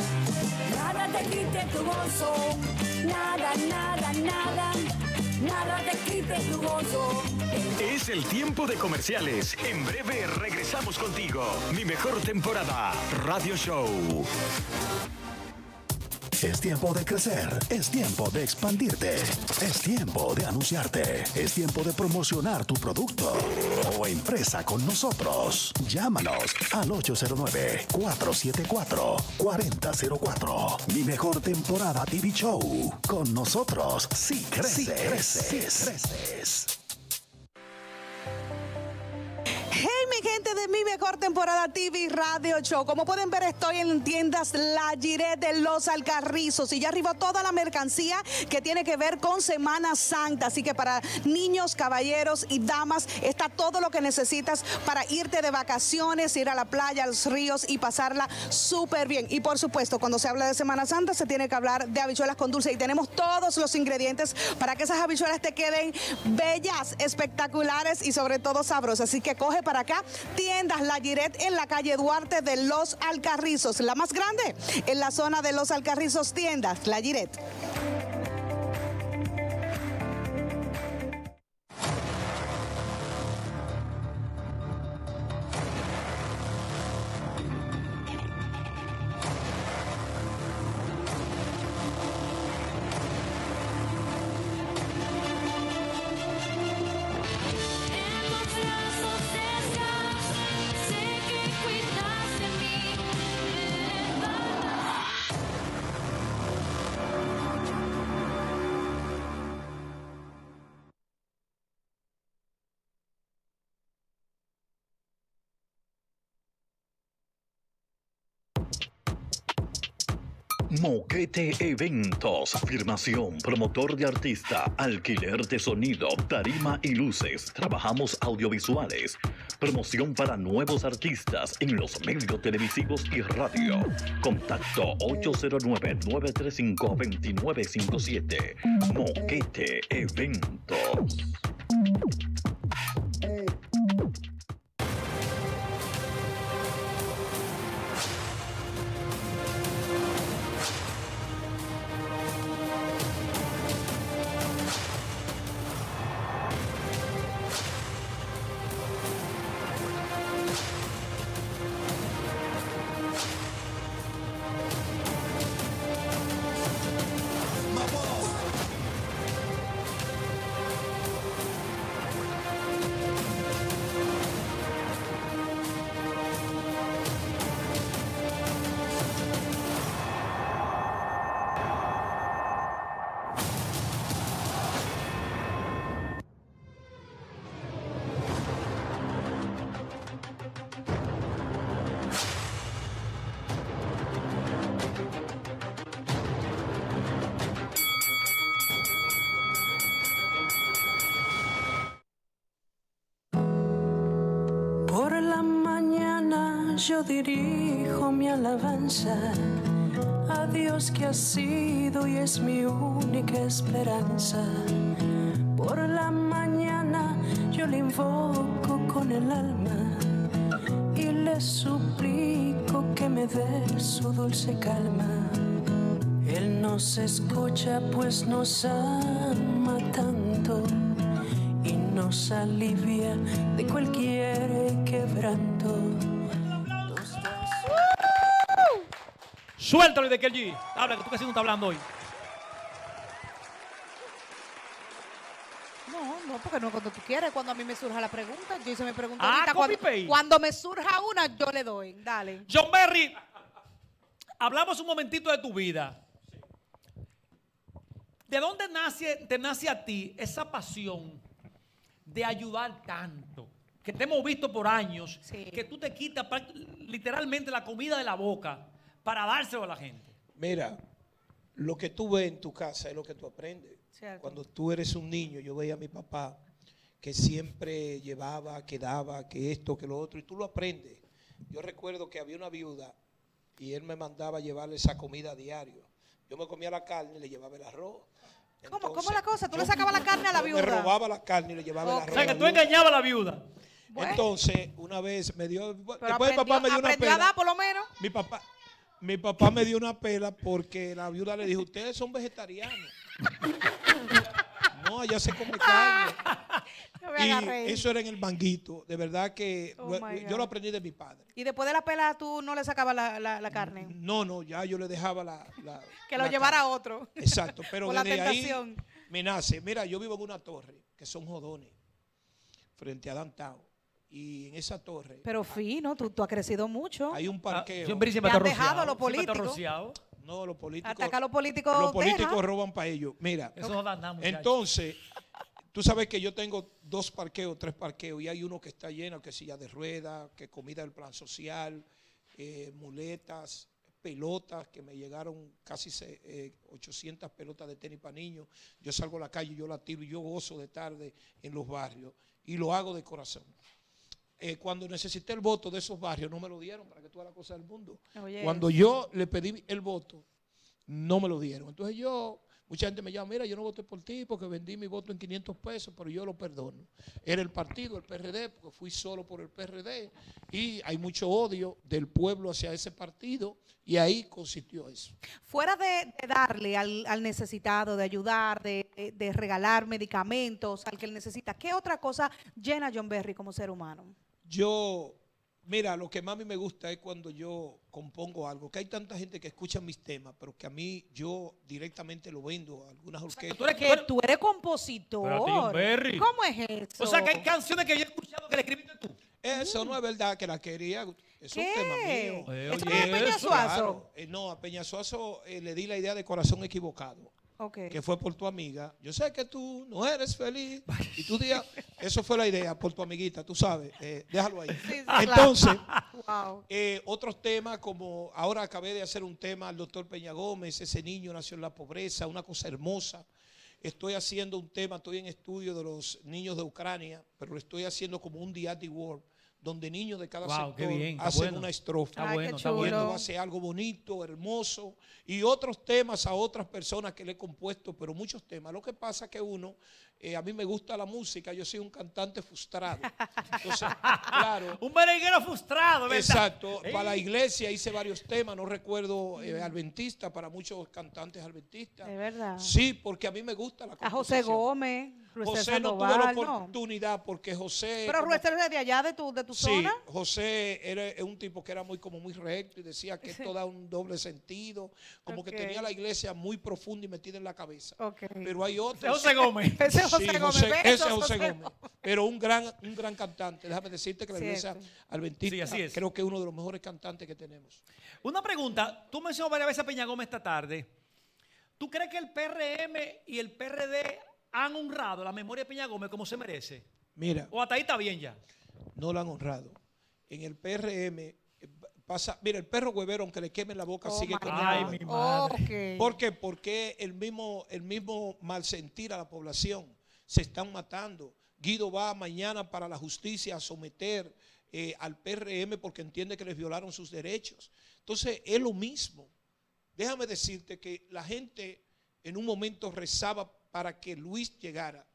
nada te quite tu gozo. Nada, nada, nada, nada tu. Es el tiempo de comerciales. En breve regresamos contigo. Mi mejor temporada, Radio Show. Es tiempo de crecer, es tiempo de expandirte, es tiempo de anunciarte, es tiempo de promocionar tu producto o empresa con nosotros. Llámanos al 809-474-4004. Mi mejor temporada TV Show. Con nosotros, sí creces. Sí creces. Sí creces. Mi gente de mi mejor temporada TV Radio Show. Como pueden ver, estoy en tiendas La de Los Alcarrizos y ya arribó toda la mercancía que tiene que ver con Semana Santa. Así que para niños, caballeros y damas está todo lo que necesitas para irte de vacaciones, ir a la playa, a los ríos y pasarla súper bien. Y por supuesto, cuando se habla de Semana Santa, se tiene que hablar de habichuelas con dulce y tenemos todos los ingredientes para que esas habichuelas te queden bellas, espectaculares y sobre todo sabrosas. Así que coge para acá tiendas La Giret en la calle Duarte de Los Alcarrizos, la más grande en la zona de Los Alcarrizos tiendas La Giret. Moquete Eventos, firmación, promotor de artista, alquiler de sonido, tarima y luces. Trabajamos audiovisuales, promoción para nuevos artistas en los medios televisivos y radio. Contacto 809-935-2957. Moquete Eventos. Yo dirijo mi alabanza a Dios que ha sido y es mi única esperanza. Por la mañana yo le invoco con el alma y le suplico que me dé su dulce calma. Él nos escucha pues nos ama tanto y nos alivia de cualquier quebranto. Suéltalo de G. Habla, que tú casi no estás hablando hoy. No, no, porque no cuando tú quieres, cuando a mí me surja la pregunta. Yo hice mi pregunta Ah, ahorita. Cuando, cuando me surja una, yo le doy. Dale. John Berry, hablamos un momentito de tu vida. ¿De dónde nace, te nace a ti esa pasión de ayudar tanto? Que te hemos visto por años, que tú te quitas literalmente la comida de la boca para dárselo a la gente. Mira, lo que tú ves en tu casa es lo que tú aprendes. Cierto. Cuando tú eres un niño, yo veía a mi papá que siempre llevaba, que daba, que esto, que lo otro, y tú lo aprendes. Yo recuerdo que había una viuda y él me mandaba llevarle esa comida a diario. Yo me comía la carne y le llevaba el arroz. ¿Cómo, ¿Cómo la cosa? ¿Tú le sacabas la carne a la Yo viuda? Me robaba la carne y le llevaba el arroz. O sea, que la tú engañabas a la viuda. Entonces, una vez me dio. Pero después mi papá me dio una aprendió a dar, por lo menos. Mi papá, mi papá me dio una pela porque la viuda le dijo: Ustedes son vegetarianos. No, allá se come carne. Y eso era en el manguito. De verdad que Oh, lo- yo lo aprendí de mi padre. Y después de la pela, tú no le sacabas la, la- la carne. No, no, ya yo le dejaba la. la- Que lo llevara a otro. Exacto, pero desde ahí me nace. Mira, yo vivo en una torre que son jodones frente a Downtown. Y en esa torre Pero fino, tú, tú has crecido mucho. hay un parqueo. Siempre Te está han dejado rociado, los políticos. No, los políticos. Hasta acá los políticos Los políticos dejan. roban para ellos. Mira. Eso no da nada, muchacho. Entonces, tú sabes que yo tengo dos parqueos, tres parqueos, y hay uno que está lleno, que silla de ruedas, que comida del plan social, eh, muletas, pelotas, que me llegaron casi se- eh, 800 pelotas de tenis para niños. Yo salgo a la calle, yo la tiro y yo gozo de tarde en los barrios. Y lo hago de corazón. Eh, cuando necesité el voto de esos barrios, no me lo dieron para que toda la cosa del mundo. Oye. Cuando yo le pedí el voto, no me lo dieron. Entonces yo, mucha gente me llama, mira, yo no voté por ti porque vendí mi voto en 500 pesos, pero yo lo perdono. Era el partido, el PRD, porque fui solo por el PRD y hay mucho odio del pueblo hacia ese partido y ahí consistió eso. Fuera de, de darle al, al necesitado, de ayudar, de, de- de regalar medicamentos al que él necesita, ¿qué otra cosa llena a John Berry como ser humano? Yo, mira, lo que más a mí me gusta es cuando yo compongo algo, que hay tanta gente que escucha mis temas, pero que a mí yo directamente lo vendo a algunas orquestas. tú eres- Que tú eres compositor. Berry. ¿Cómo es eso? O sea, que hay canciones que yo he escuchado que le escribiste tú. Eso no es verdad que la quería. Es un tema mío. Eh, ¿Eso oye, es Peña eso, Suazo? Claro. Eh, no, a Peña Suazo eh, le di la idea de corazón equivocado. Ok. Que fue por tu amiga. Yo sé que tú no eres feliz. Y tú digas, eso fue la idea por tu amiguita, tú sabes. eh, déjalo ahí. sí, Entonces, Wow. eh, otros temas como ahora acabé de hacer un tema al doctor Peña Gómez, ese niño nació en la pobreza, una cosa hermosa. Estoy haciendo un tema, estoy en estudio de los niños de Ucrania, pero lo estoy haciendo como un World, donde niños de cada Wow, sector bien, hacen bueno. una estrofa. Está Ay, bueno, Y bueno. va a ser algo bonito, hermoso. Y otros temas a otras personas que le he compuesto, pero muchos temas. Lo que pasa es que uno, eh, a mí me gusta la música, yo soy un cantante frustrado. Entonces, claro. Un merenguero frustrado, ¿verdad? Exacto. Ey. Para la iglesia hice varios temas, no recuerdo eh, adventista, para muchos cantantes adventistas. De verdad. Sí, porque a mí me gusta la A José. Gómez, José no tuve la no. oportunidad porque José... Pero Ruester es de allá, de tu, de tu Sí, zona. José era un tipo que era muy como muy recto y decía que esto da un doble sentido, como que tenía la iglesia muy profunda y metida en la cabeza. Ok. Pero hay otros. Ese es José Gómez. Ese es José Sí, Gómez, José- ese es José José Gómez. Gómez. Pero un gran, un gran cantante. Déjame decirte que la iglesia Cierto. adventista Sí, así es. creo que es uno de los mejores cantantes que tenemos. Una pregunta. Tú mencionas varias veces a Peña Gómez esta tarde. ¿Tú crees que el PRM y el PRD han honrado la memoria de Peña Gómez como se merece? Mira, ¿O hasta ahí está bien ya? no lo han honrado. En el PRM eh, pasa, mira, el perro huevero, aunque le quemen la boca, Oh, sigue comiendo. Ay, mi madre. Ok. ¿Por qué? Porque el mismo, el mismo malsentir a la población se están matando. Guido va mañana para la justicia a someter eh, al PRM porque entiende que les violaron sus derechos. Entonces, es lo mismo. Déjame decirte que la gente en un momento rezaba para que Luis llegara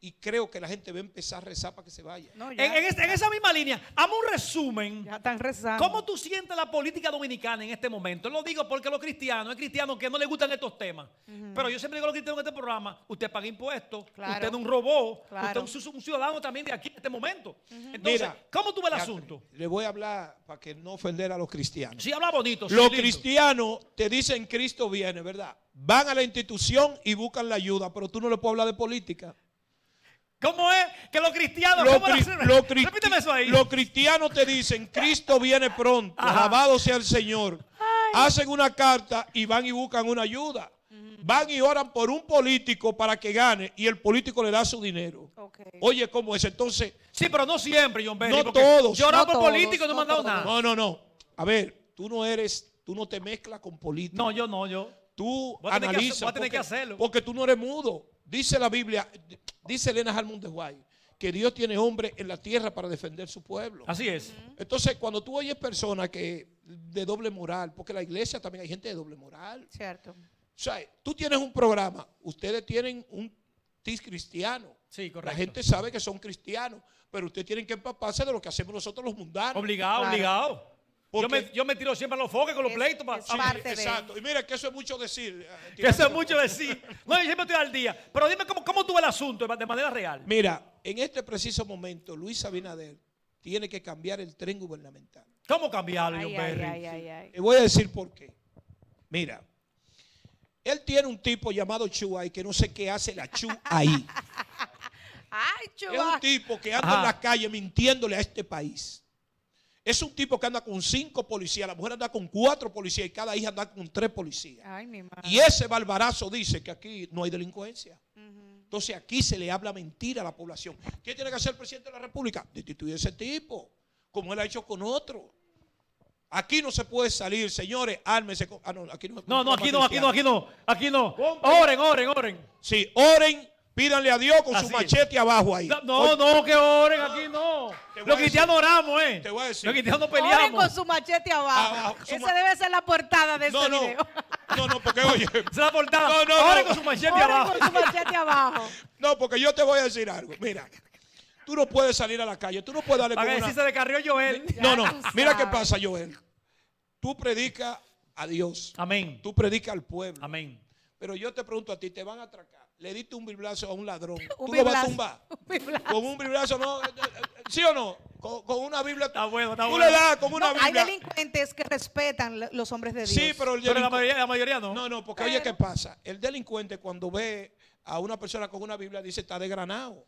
y creo que la gente va a empezar a rezar para que se vaya. En, en esta- en esa misma línea, hazme un resumen. Ya están rezando. ¿Cómo tú sientes la política dominicana en este momento? Lo digo porque los cristianos, hay cristianos que no les gustan estos temas. Pero yo siempre digo a los cristianos en este programa, usted paga impuestos, Claro. usted es un robot, Claro. usted es un, un ciudadano también de aquí en este momento. Entonces, Mira, ¿cómo tú ves el ya, asunto? Le voy a hablar para que no ofender a los cristianos. Sí, habla bonito. Los cristianos te dicen Cristo viene, ¿verdad? Van a la institución y buscan la ayuda, pero tú no le puedes hablar de política. ¿Cómo es que los cristianos... Los, ¿cómo cri- la- los cri- Repíteme eso ahí. los cristianos te dicen Cristo viene pronto, alabado sea el Señor. Hacen una carta y van y buscan una ayuda. Van y oran por un político para que gane y el político le da su dinero. Oye, ¿cómo es? Entonces, Sí, pero no siempre, John Berry. no todos. Yo no por político y no me han dado nada. No, no, no. A ver, tú no eres, tú no te mezclas con política. No, yo no, yo. Tú Voy a tener que analizas. voy a tener que porque- hacerlo. Porque tú no eres mudo. Dice la Biblia, dice Elena Jalmón de Guay, que Dios tiene hombre en la tierra para defender su pueblo. Así es. Entonces, cuando tú oyes personas que de doble moral, porque en la iglesia también hay gente de doble moral. Cierto. O sea, tú tienes un programa, ustedes tienen un tis cristiano. Sí, correcto. La gente sabe que son cristianos, pero ustedes tienen que empaparse de lo que hacemos nosotros los mundanos. Obligado, Claro. obligado. Yo me, yo me tiro siempre a los foques con los pleitos. para- Sí, exacto. Y mira que eso es mucho decir. eh, Que eso es mucho decir. No, yo siempre estoy al día. Pero dime cómo, cómo tú ves el asunto de manera real. Mira, en este preciso momento, Luis Abinader tiene que cambiar el tren gubernamental. ¿Cómo cambiarlo, Ay, John ay. Le voy a decir por qué. Mira, él tiene un tipo llamado Chu ahí que no sé qué hace la Chu ahí. Ay, Es un tipo que anda Ajá. en la calle mintiéndole a este país. Es un tipo que anda con cinco policías, la mujer anda con cuatro policías y cada hija anda con tres policías. Ay, mi madre. Y ese barbarazo dice que aquí no hay delincuencia. Entonces aquí se le habla mentira a la población. ¿Qué tiene que hacer el presidente de la República? Destituir a ese tipo, como él ha hecho con otro. Aquí no se puede salir, señores, ármense. con- ah, no, aquí no, No, no, aquí no, aquí no, aquí no. Aquí no. Oren, oren, oren. Sí, oren, pídanle a Dios con Así su es. machete abajo ahí. No, no, que oren, aquí no. Los cristianos oramos, ¿eh? Te voy a decir. Los cristianos Oren peleamos. con su machete abajo. Abajo, su Esa ma- debe ser la portada de No, este no. video. No, no, porque oye. Esa es la portada. No, no, Oren no. con su machete Oren abajo. con su machete abajo. No, porque yo te voy a decir algo. Mira, tú no puedes salir a la calle, tú no puedes darle Para con que una... si se descarrió Joel. No, no, mira qué pasa, Joel. Tú predicas a Dios. Amén. Tú predicas al pueblo. Amén. Pero yo te pregunto a ti, te van a atracar. Le diste un biblazo a un ladrón. Un ¿Tú lo vas a tumbar? Un. Con un biblazo, ¿no? Eh, eh, ¿Sí o no? Con, con una Biblia. Está bueno, está Tú bueno. le das con una No, hay Biblia. delincuentes que respetan lo- los hombres de Dios. Sí, pero el Pero la mayoría, la mayoría no. No, no, porque oye, ¿qué pasa? El delincuente cuando ve a una persona con una Biblia dice está desgranado.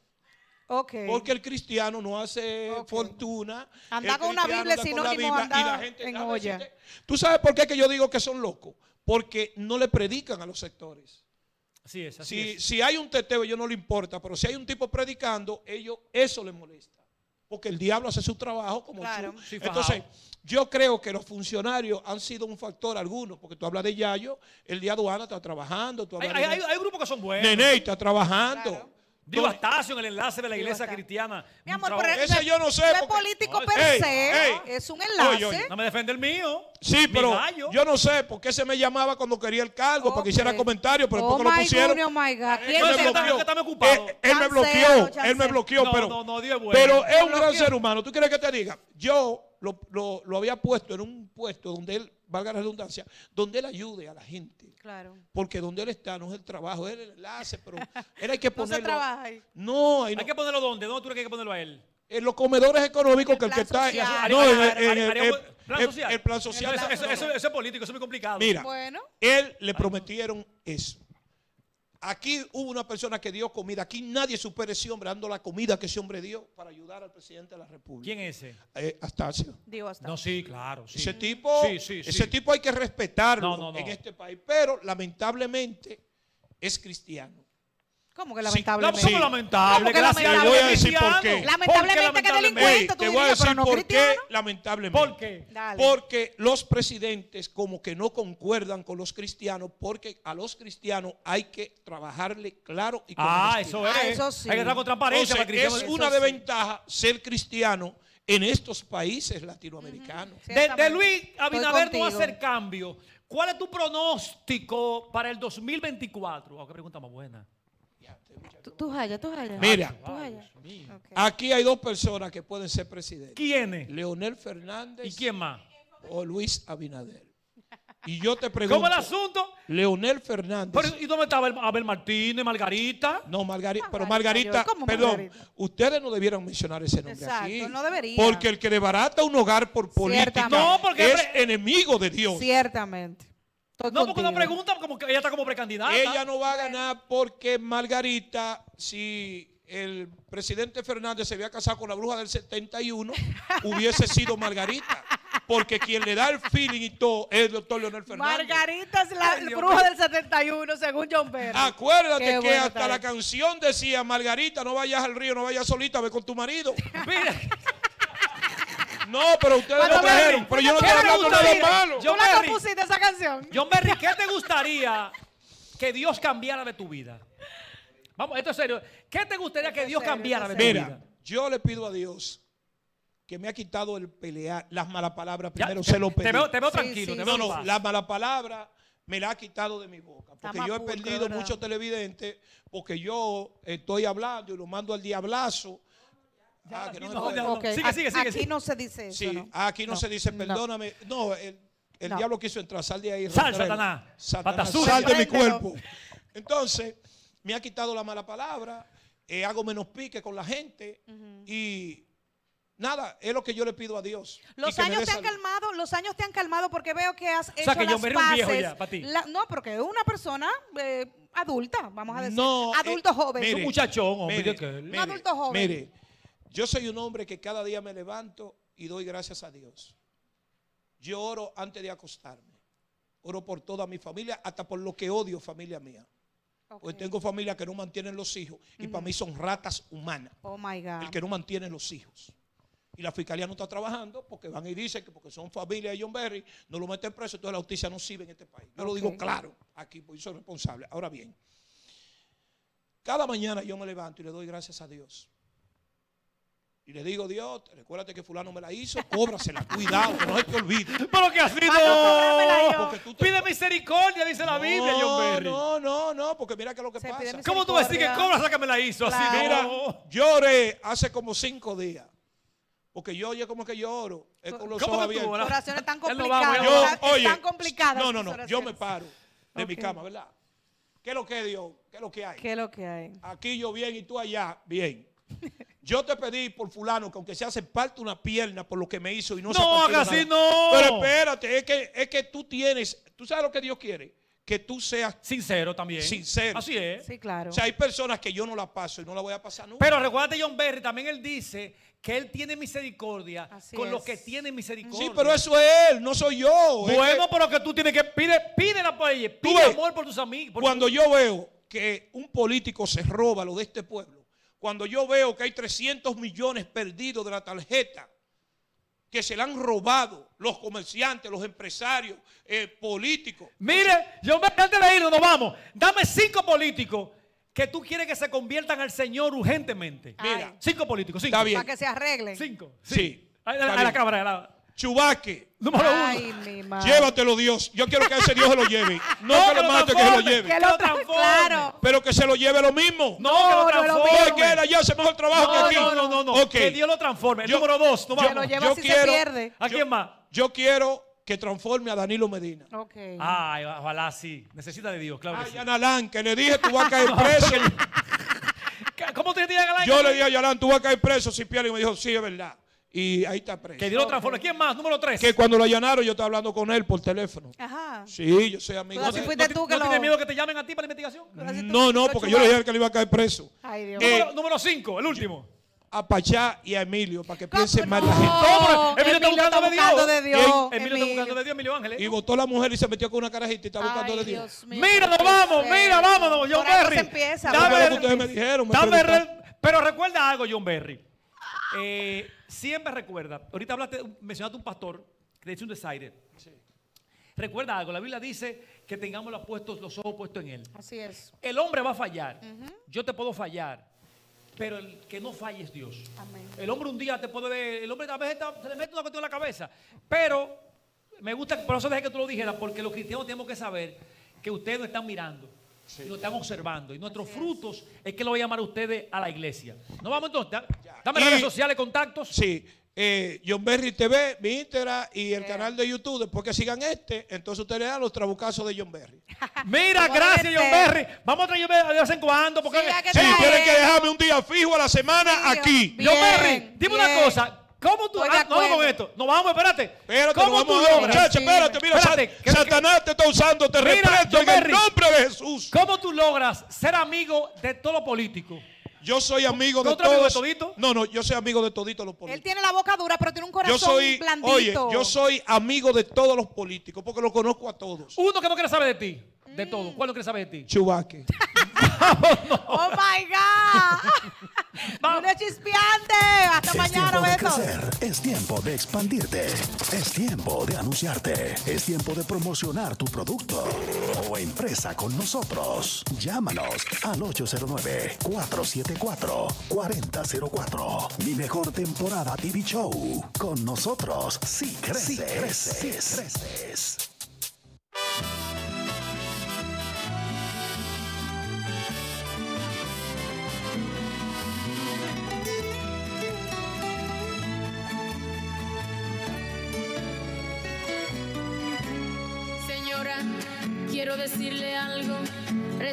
Ok. Porque el cristiano no hace fortuna. Anda con una Biblia, que no Biblia, anda y la gente, en olla. ¿Tú sabes por qué que yo digo que son locos? Porque no le predican a los sectores. Así es, así Si, es. si hay un teteo, ellos no le importa, pero si hay un tipo predicando, ellos eso les molesta. Porque el diablo hace su trabajo como Claro. tú. Sí, fajao. Entonces, yo creo que los funcionarios han sido un factor alguno, porque tú hablas de Yayo, el día aduana está trabajando, tú Hay, hablas hay, de hay, hay grupos que son buenos. Nene está trabajando. Digo, Astacio en el enlace de la iglesia cristiana. Mi amor, pero trabajo- Ese yo no sé. no es porque- político Ey, per se. ey. Es un enlace. Oye, oye. No me defiende el mío. Sí, pero gallo. yo no sé por qué se me llamaba cuando quería el cargo, para que hiciera comentarios, pero oh porque lo pusieron. oh my God. Él ¿Quién me te está- bloqueó. que está ocupado. Él, él me bloqueó, él me bloqueó, No, pero, no, no, Dios es bueno. pero es un gran ser humano. ¿Tú quieres que te diga? Yo lo, lo- lo había puesto en un puesto donde él, valga la redundancia, donde él ayude a la gente. Claro. Porque donde él está no es el trabajo, él es el enlace, pero él hay que No se ponerlo. trabaja ahí. No, ahí no. Hay que ponerlo dónde? ¿Dónde tú crees que hay que ponerlo a él? en los comedores económicos que el que está social. no, en en plan social. el plan social. Eso, eso es político, eso es muy complicado. Mira, Bueno. él le prometieron eso. Aquí hubo una persona que dio comida. Aquí nadie supera a ese hombre dando la comida que ese hombre dio para ayudar al presidente de la República. ¿Quién es ese? Eh, Astacio. Digo. No, sí, claro. sí. Ese tipo, Sí, sí, sí. ese tipo hay que respetarlo No, no, no. en este país, pero lamentablemente es cristiano. ¿Cómo que Sí, lamentablemente? ¿Cómo lamentable? ¿Cómo que Gracias a Dios lamentable? Te voy a decir cristiano. por qué. Lamentablemente ¿Por qué que delincuente, Ey, tú te voy a decir no por qué lamentablemente. ¿Por qué? Dale. Porque los presidentes como que no concuerdan con los cristianos, porque a los cristianos hay que trabajarle claro y con Ah, eso es. Ah, eso sí. Hay que estar con transparencia Entonces, para es una sí. desventaja ser cristiano en estos países latinoamericanos. De, de. Luis Abinader no contigo. hacer cambio. ¿Cuál es tu pronóstico para el 2024? Wow, qué pregunta más buena. Tú, tú jaya, tú jaya. Mira. Tú jaya. Aquí hay dos personas que pueden ser presidentes. ¿Quiénes? Leonel Fernández. ¿Y quién más? O Luis Abinader. Y yo te pregunto. ¿Cómo el asunto? Leonel Fernández. Pero, ¿Y dónde estaba Abel, Martínez, Margarita? No, Margarita, pero Margarita, ¿Cómo perdón, Margarita? ustedes no debieran mencionar ese nombre Exacto, aquí. no debería. Porque el que desbarata un hogar por política. No, porque- es enemigo de Dios. Ciertamente. Estoy No, porque no contigo. pregunta, como que ella está como precandidata. Ella no va a ganar porque Margarita, si el presidente Fernández se había casado con la bruja del 71, hubiese sido Margarita. Porque quien le da el feeling y todo es el doctor Leonel Fernández. Margarita es la Ay, bruja del 71, según John Berry. Acuérdate Qué que hasta la canción decía, Margarita, no vayas al río, no vayas solita, ve con tu marido. No, pero ustedes lo trajeron, pero yo no ¿qué estoy te hablando gustaría? malo. Yo ¿Tú la compusiste esa canción? John Berry, ¿qué te gustaría que Dios cambiara de tu vida? Vamos, esto es serio. ¿Qué te gustaría que Dios cambiara de tu Mira, vida? yo le pido a Dios que me ha quitado el pelear, las malas palabras, primero te- se lo te pedí. veo- te veo Sí, tranquilo, sí, te veo no, no, las malas palabras me la ha quitado de mi boca. Porque yo he perdido muchos televidentes porque yo estoy hablando y lo mando al diablazo. Ah, que no no, no. Ok, Sigue, sigue, sigue, Aquí sigue. no se dice eso, Sí, ¿no? aquí no, No, se dice perdóname. No, el, el No. diablo quiso entrar, sal de ahí. Sal. Satanás. Sal de mi cuerpo. Entonces, me ha quitado la mala palabra, eh, hago menos pique con la gente y nada, es lo que yo le pido a Dios. Los me años te han calmado, los años te han calmado porque veo que has hecho sea, que las John Berry es un viejo paces. ya, pa' ti. La- no, porque es una persona eh, adulta, vamos a decir. No, adulto eh, joven. mire, un muchachón, hombre, mire, que él. Un mire, adulto joven. Mire, yo soy un hombre que cada día me levanto y doy gracias a Dios. Yo oro antes de acostarme. Oro por toda mi familia, hasta por lo que odio familia mía. Porque tengo familia que no mantienen los hijos y para mí son ratas humanas. Oh my God. El que no mantiene los hijos. Y la fiscalía no está trabajando porque van y dicen que porque son familia de John Berry, no lo meten preso, entonces la justicia no sirve en este país. Yo lo digo claro aquí, porque yo soy responsable. Ahora bien, cada mañana yo me levanto y le doy gracias a Dios. Y le digo, Dios, recuérdate que fulano me la hizo, cóbrasela, cuidado, que no se te olvide. Pero que así no. tú te- Pide misericordia, dice la Biblia, John Berry. No, no, no, porque mira que es lo que Se pasa. ¿Cómo tú vas a decir que cobra la que me la hizo? Así Mira, lloré hace como cinco días. Porque yo, oye, como que lloro. Es con los ¿Cómo ojos abiertos. Oraciones tan complicadas. Yo, oye, complicadas. no, no, no, yo me paro de mi cama, ¿verdad? ¿Qué es lo que es Dios? ¿Qué es lo que hay? ¿Qué es lo que hay? Aquí yo bien y tú allá, bien. Yo te pedí por fulano que aunque se hace parte una pierna por lo que me hizo y no se ha No, haga así, no. Pero espérate, es que, es que tú tienes, tú sabes lo que Dios quiere, que tú seas Sincero también. sincero. Así es. Sí, claro. O sea, hay personas que yo no la paso y no la voy a pasar nunca. Pero recuérdate, John Berry, también él dice que él tiene misericordia Así con es. los que tienen misericordia. Sí, pero eso es él, no soy yo. Bueno, que pero que tú tienes que pide, pídela por ella, Tú pide ves, amor por tus amigos. por cuando tu- yo veo que un político se roba lo de este pueblo, cuando yo veo que hay 300 millones perdidos de la tarjeta, que se la han robado los comerciantes, los empresarios, eh, políticos. Mire, John Berry, antes de irnos, nos vamos. Dame cinco políticos que tú quieres que se conviertan al Señor urgentemente. Mira, Cinco políticos, cinco. Está bien. Para que se arreglen. Cinco. Sí. A, a- la cámara. a la- Chubaque, número uno. Ay, mi madre. llévatelo Dios. Yo quiero que ese Dios se lo lleve. No, No, que que lo mate, que se lo transforme, lleve. Que lo tra- claro. Pero que se lo lleve lo mismo. No, que lo no lo transforme. Porque él allá hace mejor trabajo que No, aquí. no, no, no, no. Ok. Que Dios lo transforme. El Yo- número dos, no vamos. Que lo lleva yo si se quiero- pierde. ¿A quién más? Yo quiero que transforme a Danilo Medina. Ok. Ay, ojalá sí. Necesita de Dios, claro que Ay, sí. Yanalán, que le dije tú vas a caer preso. ¿Cómo te tiene que Yo le dije a Yanalán, tú vas a caer preso si pierdes. Y me dijo, sí, es verdad. Y ahí está preso. Que Dios lo transforme. ¿Quién más? Número tres. Que cuando lo allanaron yo estaba hablando con él por teléfono. Ajá. Sí, yo soy amigo de él. ¿No, tú que ¿no lo... tienes miedo que te llamen a ti para la investigación? No, no, porque yo le dije que le iba a caer preso. Ay, Dios. Eh, Número, número cinco, el último. A Pachá y a Emilio para que piensen más la gente. No, pero Emilio está Emilio buscando de Dios. buscando de Dios. Emilio está Emilio. buscando de Dios, Emilio Ángeles. Y votó la mujer y se metió con una carajita y está buscando Ay, de Dios. Dios. Mira, nos vamos, mira, vámonos, John Por ahí no Berry. Dame, lo que ustedes me dijeron. me dame pero recuerda algo, John Berry. Eh, siempre recuerda, ahorita hablaste, mencionaste un pastor que dice un desaire. Recuerda algo, la Biblia dice que tengamos los, puestos, los ojos puestos en Él. Así es. El hombre va a fallar. Yo te puedo fallar. Pero el que no falle es Dios. Amén. El hombre un día te puede ver, el hombre a veces está- se le mete una cuestión en la cabeza. Pero me gusta, por eso dejé que tú lo dijeras, porque los cristianos tenemos que saber que ustedes no están mirando. Y lo están observando. Y nuestros frutos es que lo voy a llamar a ustedes a la iglesia. No vamos entonces. da- Dame Y- redes sociales, contactos. Sí. Eh, John Berry TV, mi Instagram y el canal de YouTube. Después que sigan este, entonces ustedes le dan los trabucazos de John Berry. Mira, gracias, John. Berry. Vamos a traer John Berry de vez en cuando. Porque Sí, tienen que dejarme un día fijo a la semana aquí. John Berry, dime una cosa. ¿Cómo tú? Ah, no vamos con esto. No vamos, espérate. Espérate, ¿Cómo nos tú vamos a ver, logras? muchacho, espérate, mira, Espérate, Sa- Satanás te está usando, te Mira, John en el nombre de Jesús. ¿Cómo tú logras ser amigo de todos los políticos? Yo soy amigo de ¿Tú otro amigo de todos. todito? No, no, yo soy amigo de toditos los Él políticos. tiene la boca dura, pero tiene un corazón Yo soy, blandito. oye, yo soy amigo de todos los políticos porque los conozco a todos. Uno que no quiere saber de ti. De todo. ¿Cuál no quiere saber de ti? Chubaque. Oh my God. Lunes chispeante. Hasta Es mañana, tiempo de Beto. crecer, es tiempo de expandirte, es tiempo de anunciarte, es tiempo de promocionar tu producto o empresa con nosotros. Llámanos al 809-474-4004. Mi mejor temporada TV Show. Con nosotros, sí creces. Sí creces. Sí creces.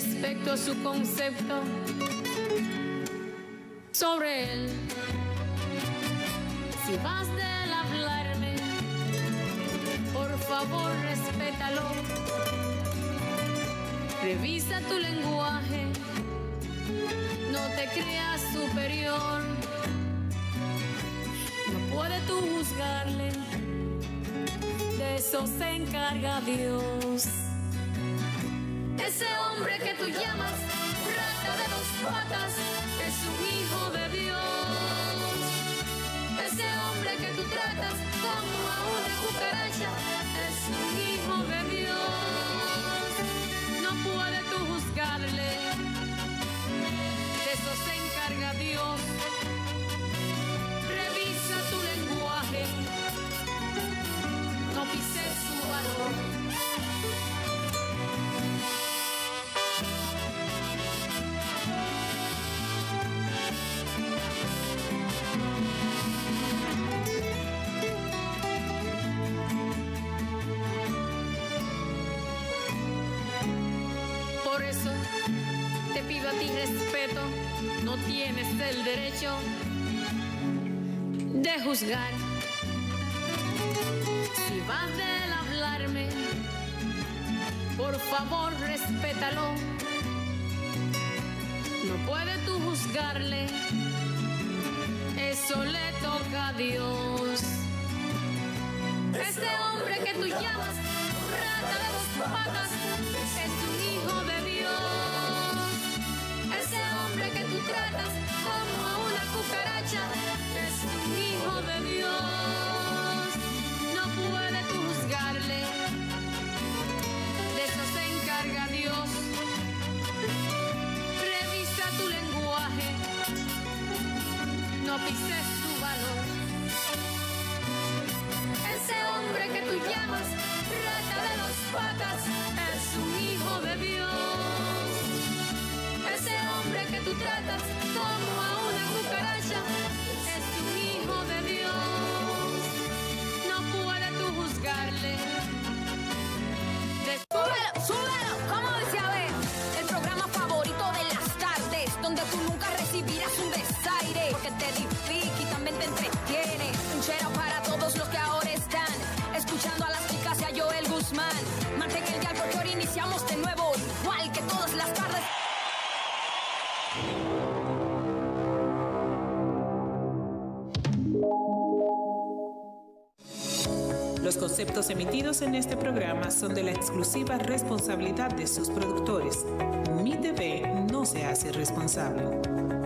Respecto a su concepto sobre él. Si vas de a hablarme, por favor respétalo. Revisa tu lenguaje, no te creas superior. No puedes tú juzgarle de eso se encarga Dios. Ese hombre que tú llamas rata de dos patas es un hijo de Dios. Ese hombre que tú tratas como a una cucaracha es un hijo de Dios. No tienes el derecho de juzgar. Si vas de él a hablarme, por favor respétalo. No puedes tú juzgarle, eso le toca a Dios. Ese hombre que tú llamas rata de dos patas es tratas como a una cucaracha es un hijo de Dios. No puedes tú juzgarle, de eso se encarga Dios. Revisa tu lenguaje, no pises su valor. Ese hombre que tú llamas rata de dos patas conceptos emitidos en este programa son de la exclusiva responsabilidad de sus productores. Mi TV no se hace responsable.